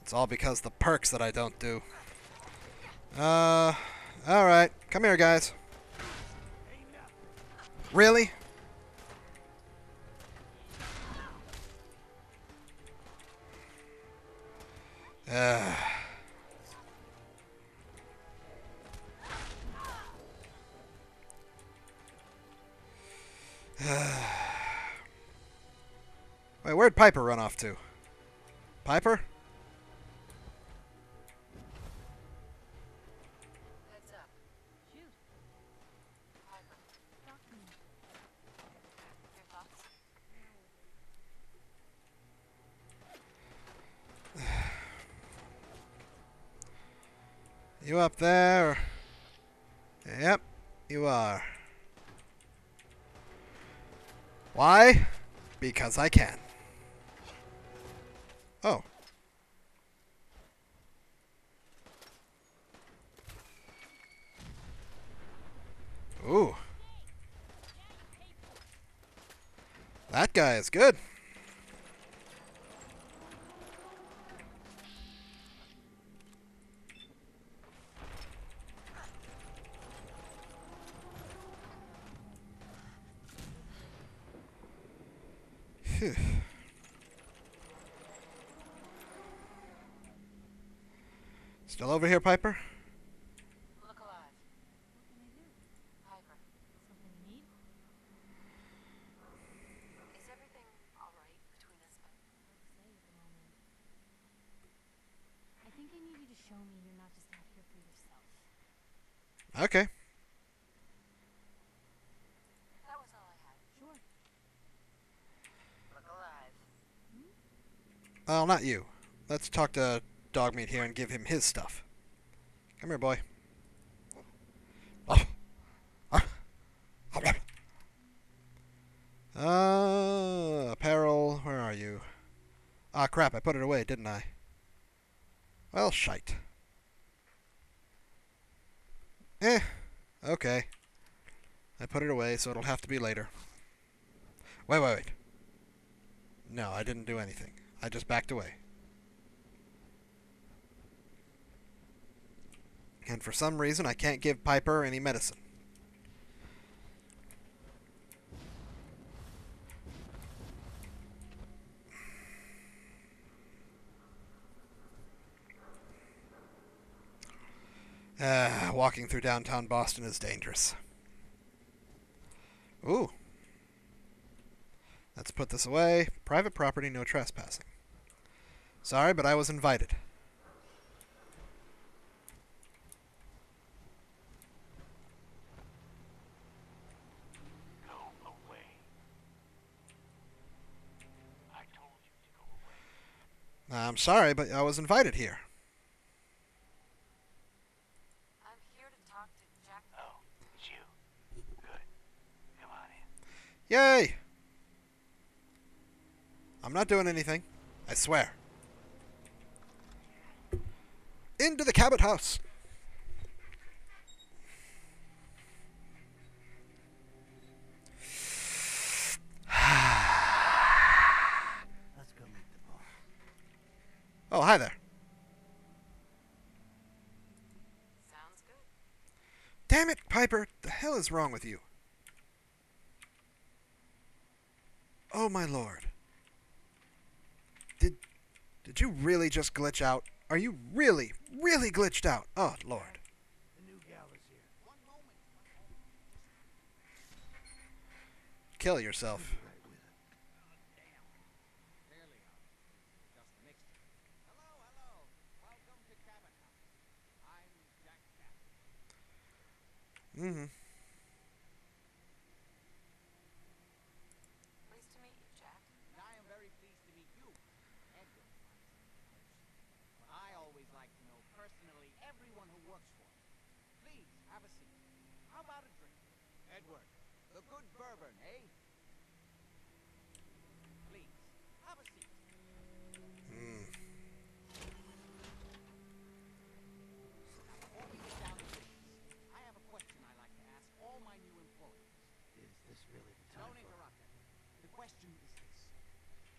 It's all because the perks that I don't do. Uh, alright. Come here, guys. Really? Wait, where'd Piper run off to? Piper? I can. Oh. Ooh. That guy is good. Phew. Still over here, Piper? Look alive. Piper, Something you need? is everything alright between us? I think I need you to show me you're not just out here for yourself. Okay. All. Well, not you. Let's talk to Dogmeat here and give him his stuff. Come here, boy. Oh. Uh, apparel. Where are you? Ah, crap. I put it away, didn't I? Well, shite. Eh. Okay. I put it away, so it'll have to be later. Wait, wait, wait. No, I didn't do anything. I just backed away. And for some reason, I can't give Piper any medicine. Ah, walking through downtown Boston is dangerous. Ooh. Let's put this away. Private property, no trespassing. Sorry, but I was invited. Go away. I told you to go away. I'm sorry, but I was invited here. I'm here to talk to Jack. Oh, it's you. Good. Come on in. Yay! I'm not doing anything. I swear. Into the Cabot house. Let's go meet the boss. Oh, hi there. Sounds good. Damn it, Piper. The hell is wrong with you? Oh my lord. Did did you really just glitch out? Are you really, really glitched out? Oh lord. The new gal is here. One moment. Kill yourself. Right with it. Clearly, uh, just a mixture. Hello, hello. Welcome to Cabot House. I'm Jack Cabot. Mm-hmm. Pleased to meet you, Jack. And I am very pleased to meet you, Edward. But I always like to know personally everyone who works for me. Please, have a seat. How about a drink? Edward, the good bourbon, eh? Please, have a seat. Mm. Now, before we get down to business, I have a question I like to ask all my new employees. Is this really the time Don't for interrupt it. The question is this.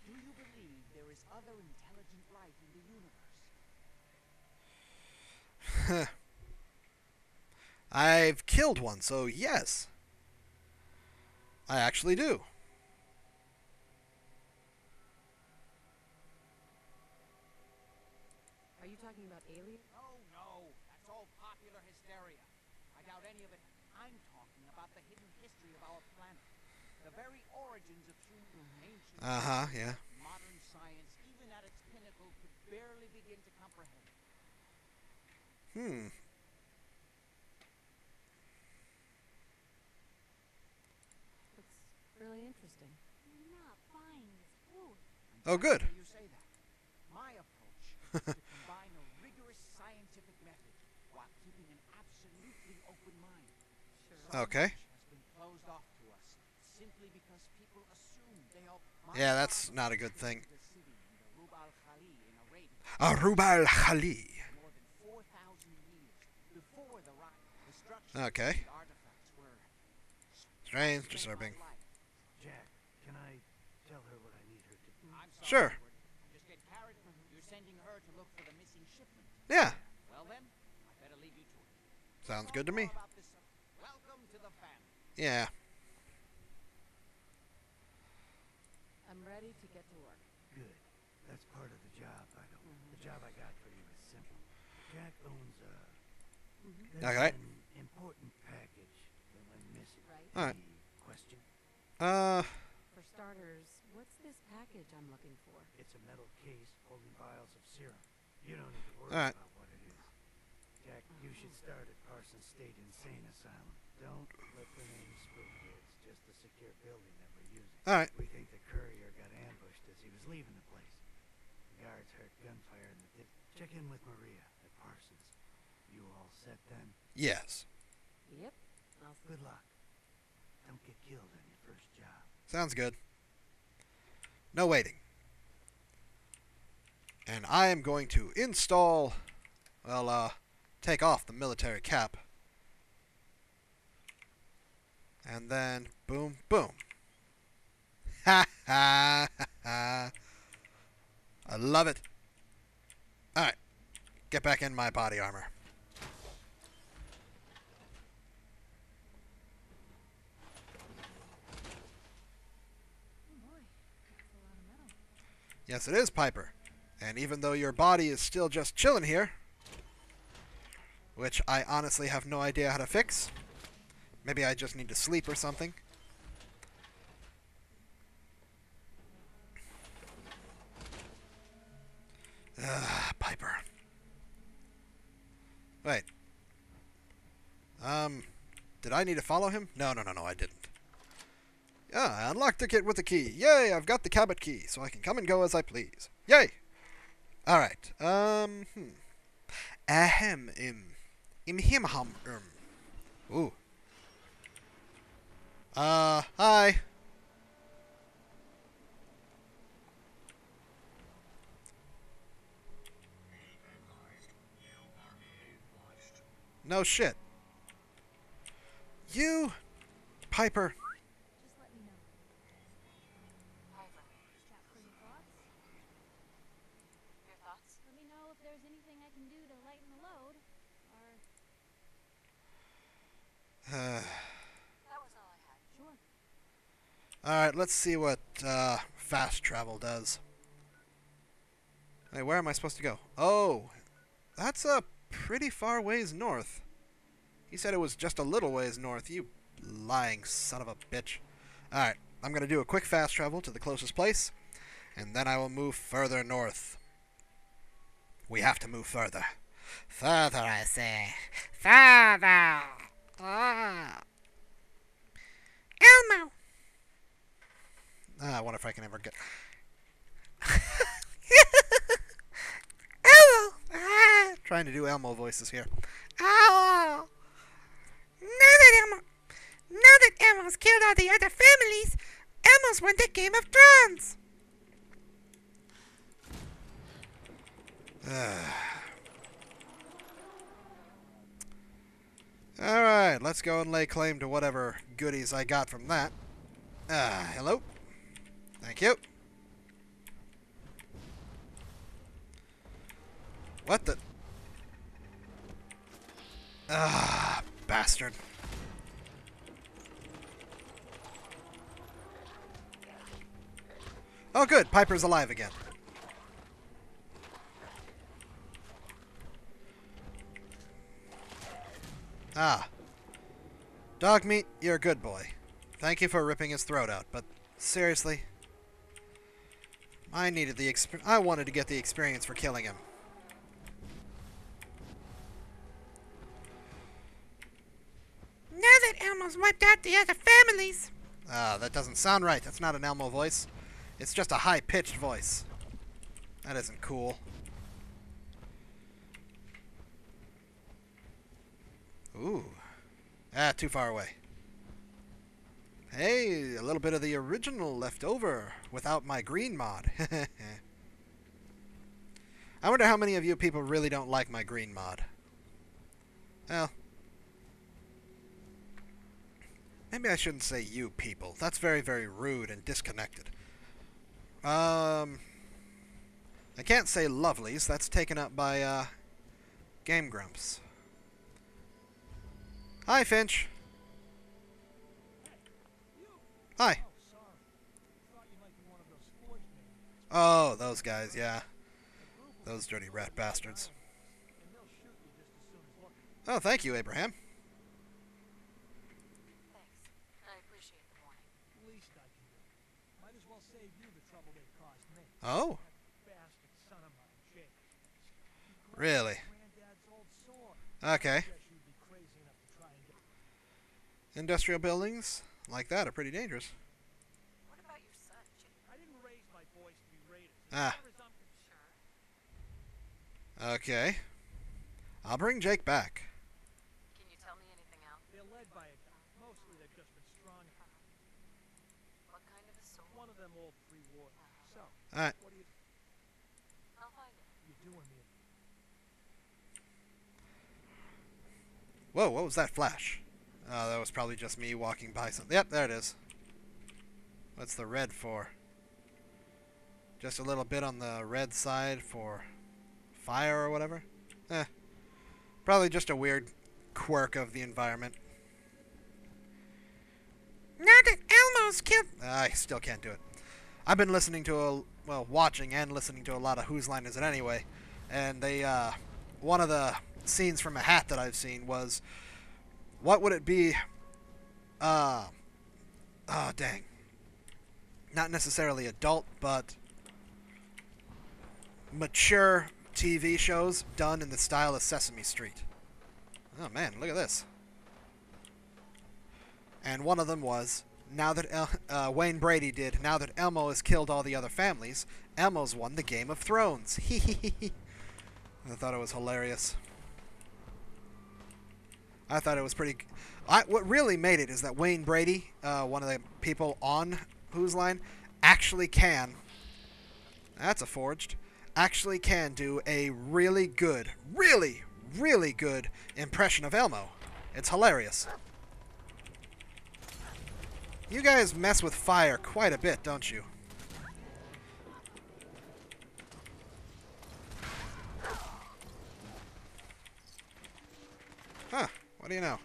Do you believe there is other intelligent life in the universe? I've killed one, so yes. I actually do. Are you talking about aliens? No, no. That's all popular hysteria. I doubt any of it. I'm talking about the hidden history of our planet. The very origins of human ancient Uh huh, yeah. modern science, even at its pinnacle, could barely begin to comprehend. Hmm. Looks really interesting. You're not buying this food. Oh, good. you say that. My approach is to combine a rigorous scientific method while keeping an absolutely open mind. Sure. Okay. Much has been closed off to us simply because people assume they are. Yeah, that's not a good thing. The city in the Rub al Khali in Arabia Arub al Khali. more than 4,000 years before the rock destruction Okay. Strange, disturbing. Jack, can I tell her what I need her to do? I'm sorry, Sure. You're sending her to look for the missing shipment. Yeah, Well then, I better leave you to it. sounds good to me. Welcome to the family. Yeah. I'm ready to get to work. Good. That's part of the job, I don't. The job I got for you is simple. Jack owns a. There's Okay. An important package that went missing. Right. Alright. Question? Uh, For starters, what's this package I'm looking for? It's a metal case holding vials of serum. You don't need to worry Alright. about what it is. Jack, you should start at Parsons State Insane Asylum. Don't let the name spook you. It's just a secure building that we're using. alright. We think the courier got ambushed as he was leaving the place. The guards heard gunfire in the dip. Check in with Maria at Parsons. You all set then? Yes. Yep. I'll Good luck. Don't get killed on your first job. Sounds good. No waiting. And I am going to install, well, uh, take off the military cap. And then, boom, boom. Ha ha ha ha. I love it. Alright. Get back in my body armor. Oh boy, that's a lot of metal. Yes, it is, Piper. And even though your body is still just chilling here, which I honestly have no idea how to fix, maybe I just need to sleep or something. Ah, Piper. Wait. Um, did I need to follow him? No, no, no, no, I didn't. Yeah, I unlocked the kit with the key. Yay, I've got the cabot key, so I can come and go as I please. Yay! Alright, um, hmm. Ahem, im. Im him hum, um. Ooh. Uh, hi. No shit. You, Piper. Just let me know. Chat for your thoughts. Your thoughts? Let me know if there's anything I can do to lighten the load. Or Alright, let's see what uh, fast travel does. Hey, where am I supposed to go? Oh, that's a pretty far ways north. He said it was just a little ways north. You lying son of a bitch. Alright, I'm going to do a quick fast travel to the closest place, and then I will move further north. We have to move further. Further, I say. Further! Ah. Elmo! Ah, I wonder if I can ever get. Elmo! Ah, trying to do Elmo voices here. Ow! Now that Elmo, now that Elmo's killed all the other families, Elmo's won the Game of Thrones. All right, let's go and lay claim to whatever goodies I got from that. Ah, hello. Thank you. What the? Ah, bastard. Oh, good. Piper's alive again. Ah. Dogmeat, you're a good boy. Thank you for ripping his throat out, but seriously, I needed the exp- I wanted to get the experience for killing him. Now that Elmo's wiped out the other families. Ah, that doesn't sound right. That's not an Elmo voice. It's just a high-pitched voice. That isn't cool. Ooh. Ah, too far away. Hey, a little bit of the original left over without my green mod. I wonder how many of you people really don't like my green mod. Well, maybe I shouldn't say you people. That's very, very rude and disconnected. Um, I can't say lovelies. That's taken up by uh, Game Grumps. Hi, Finch. Hi. Oh, those guys, yeah. Those dirty rat bastards. Oh, thank you, Abraham. I appreciate the warning. Least I can do. Might as well save you the trouble they caused me. Oh, Bastard son of mine, Jake. really? Granddad's old sword. Okay. Guess you'd be crazy enough to try and get Industrial buildings like that are pretty dangerous. What about your son, Jake? I didn't raise my boys to be raiders. Ah. As far as I'm concerned, Sure. Okay. I'll bring Jake back. Can you tell me anything else? they're led by a guy. Mostly they've just been strong. What kind of a soul? One of them old pre-war. So, Alright. what do you I'll find it. you're doing me? a- Whoa, what was that flash? Oh, that was probably just me walking by something. Yep, there it is. What's the red for? Just a little bit on the red side for fire or whatever? Eh. Probably just a weird quirk of the environment. Now that Elmo's killed. I still can't do it. I've been listening to a well, watching and listening to a lot of Whose Line Is It Anyway, and they uh, one of the scenes from a hat that I've seen was, what would it be? Uh, oh dang. Not necessarily adult, but mature TV shows done in the style of Sesame Street. Oh man, look at this. And one of them was now that El- uh, Wayne Brady did. Now that Elmo has killed all the other families, Elmo's won the Game of Thrones. Hee I thought it was hilarious. I thought it was pretty. I, what really made it is that Wayne Brady, uh, one of the people on Whose Line, actually can. That's a forged. Actually can do a really good, really, really good impression of Elmo. It's hilarious. You guys mess with fire quite a bit, don't you? Huh, what do you know?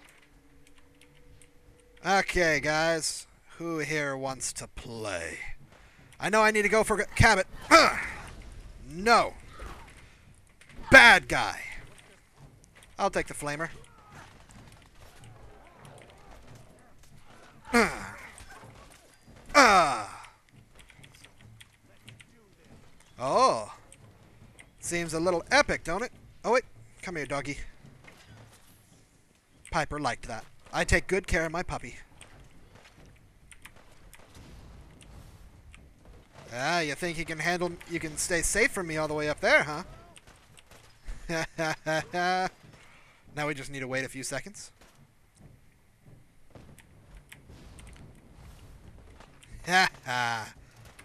Okay, guys. Who here wants to play? I know I need to go for Cabot. no. Bad guy. I'll take the flamer. Ah. Oh. Seems a little epic, don't it? Oh, wait. Come here, doggy. Piper liked that. I take good care of my puppy. Ah, you think you can handle... You can stay safe from me all the way up there, huh? now we just need to wait a few seconds. Ha ha.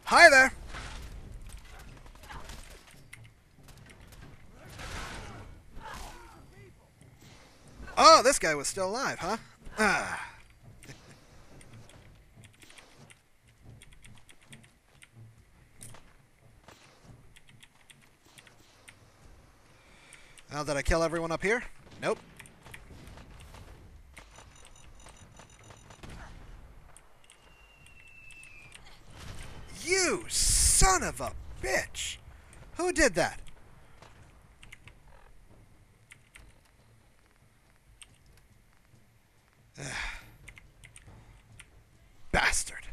Hi there. Oh, this guy was still alive, huh? Ah. Now, did I kill everyone up here? Nope. You son of a bitch! Who did that? Bastard.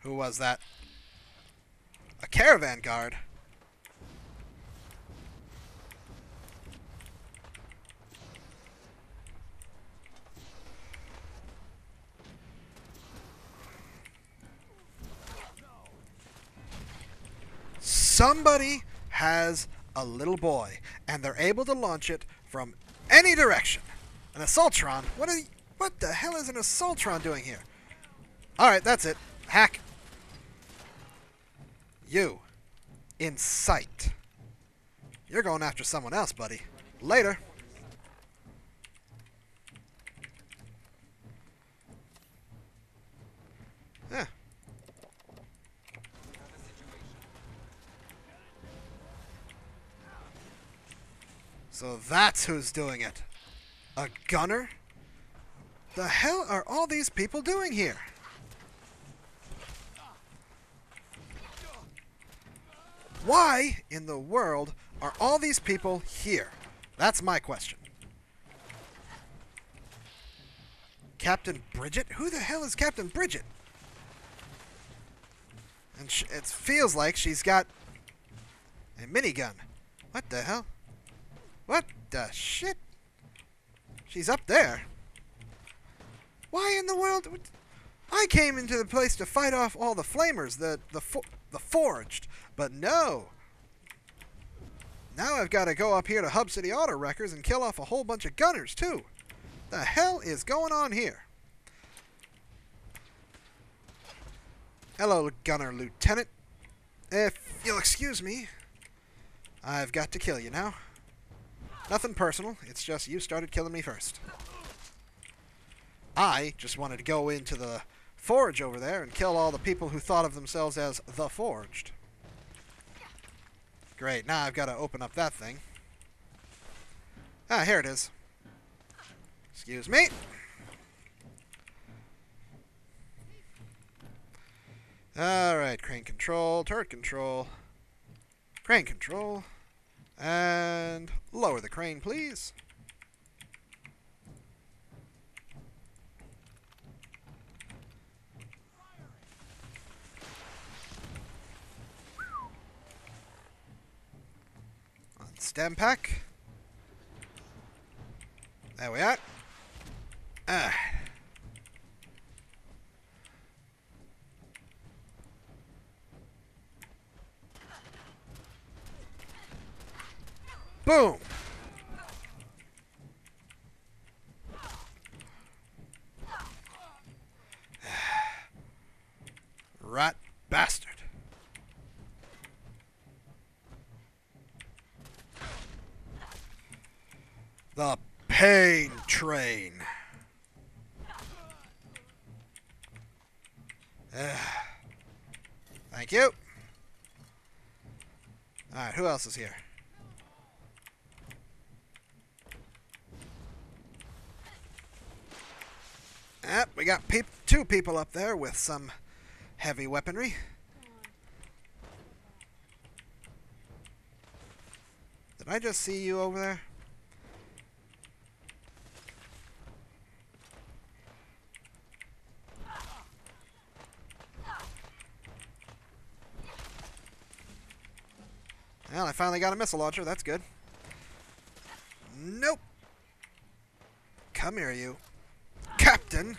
Who was that? A caravan guard? somebody has a little boy and they're able to launch it from any direction. An assaultron? What are you, what the hell is an Assaultron doing here? Alright, that's it. Hack. You. In sight. You're going after someone else, buddy. Later. Yeah. So that's who's doing it. A gunner? The hell are all these people doing here? Why in the world are all these people here? That's my question. Captain Bridget? Who the hell is Captain Bridget? And it feels like she's got a minigun. What the hell? What the shit? She's up there. Why in the world? would- I came into the place to fight off all the flamers, the the the forged, but no. Now I've got to go up here to Hub City Auto Wreckers and kill off a whole bunch of gunners too. The hell is going on here? Hello, Gunner Lieutenant. If you'll excuse me, I've got to kill you now. Nothing personal, it's just you started killing me first. I just wanted to go into the forge over there and kill all the people who thought of themselves as the forged. Great, now I've got to open up that thing. Ah, here it is. Excuse me. Alright, crane control, turret control, crane control, and lower the crane, please. Stem pack. There we are. Ah. Boom. Rat bastard. The pain train. Ah. Thank you. Alright, who else is here? Yep, we got peop two people up there with some heavy weaponry. Did I just see you over there? Finally got a missile launcher. That's good. Nope. Come here, you. Captain,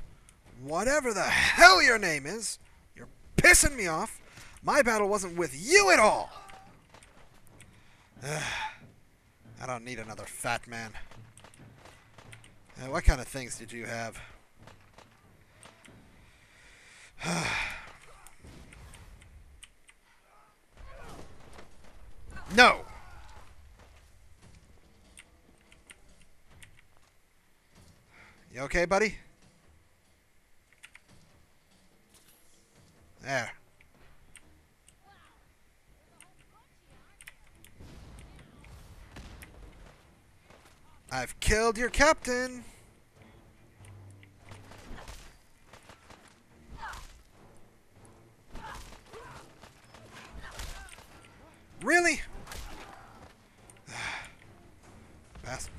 whatever the hell your name is, you're pissing me off. My battle wasn't with you at all. Ugh. I don't need another fat man. Uh, what kind of things did you have? no! You okay, buddy? There. I've killed your captain. Really? Bastard.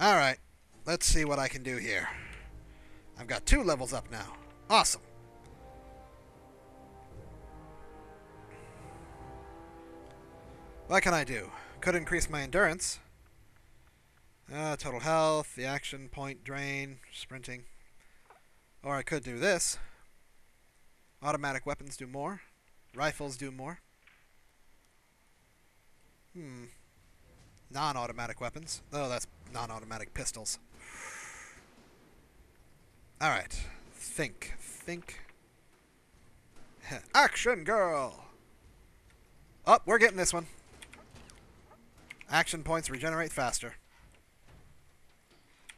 Alright, let's see what I can do here. I've got two levels up now. Awesome. What can I do? Could increase my endurance. Uh, total health, the action point drain, sprinting. Or I could do this. Automatic weapons do more. Rifles do more. Hmm. Non-automatic weapons. Oh, that's non-automatic pistols. Alright. Think. Think. Action girl! Oh, we're getting this one. Action points regenerate faster.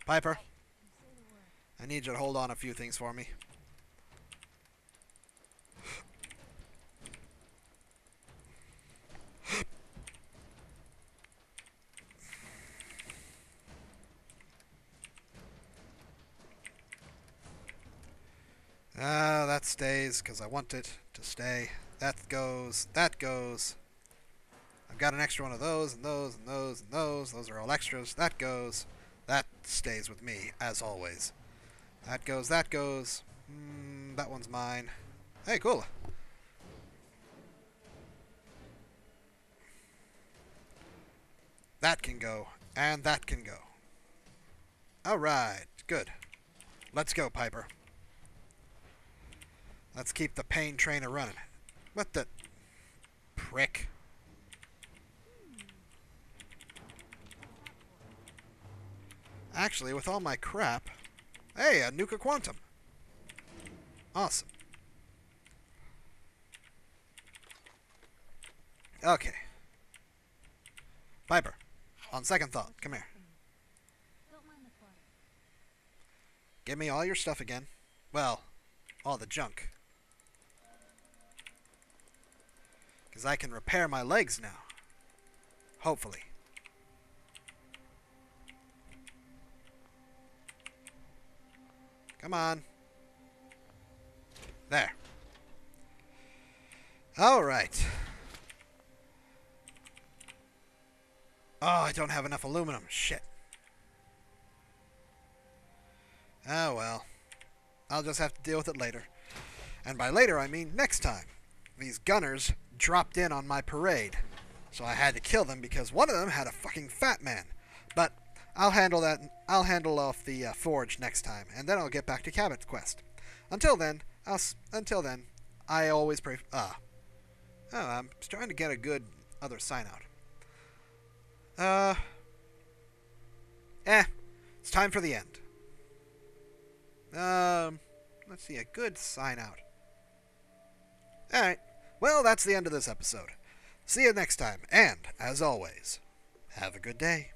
Piper, I need you to hold on a few things for me. Ah, that stays because I want it to stay. That goes. That goes. I've got an extra one of those and those and those and those. Those are all extras. That goes. That stays with me as always. That goes. That goes. Mm, that one's mine. Hey, cool. That can go, and that can go. Alright, good. Let's go, Piper. Let's keep the pain train a running. What the... Prick. Actually, with all my crap... Hey, a Nuka Quantum. Awesome. Okay. Viper, on second thought, come here. Give me all your stuff again. Well, all the junk. Because I can repair my legs now. Hopefully. Come on. There. Alright. Oh, I don't have enough aluminum. Shit. Oh well. I'll just have to deal with it later. And by later, I mean next time. These gunners dropped in on my parade. So I had to kill them because one of them had a fucking fat man. But I'll handle that. I'll handle off the uh, forge next time, and then I'll get back to Cabot's quest. Until then, I'll. Until then, I always pray. Ah. oh, I'm trying to get a good other sign out. Uh. Eh. It's time for the end. Um. Let's see a good sign out. All right. Well, that's the end of this episode. See you next time, and as always, have a good day.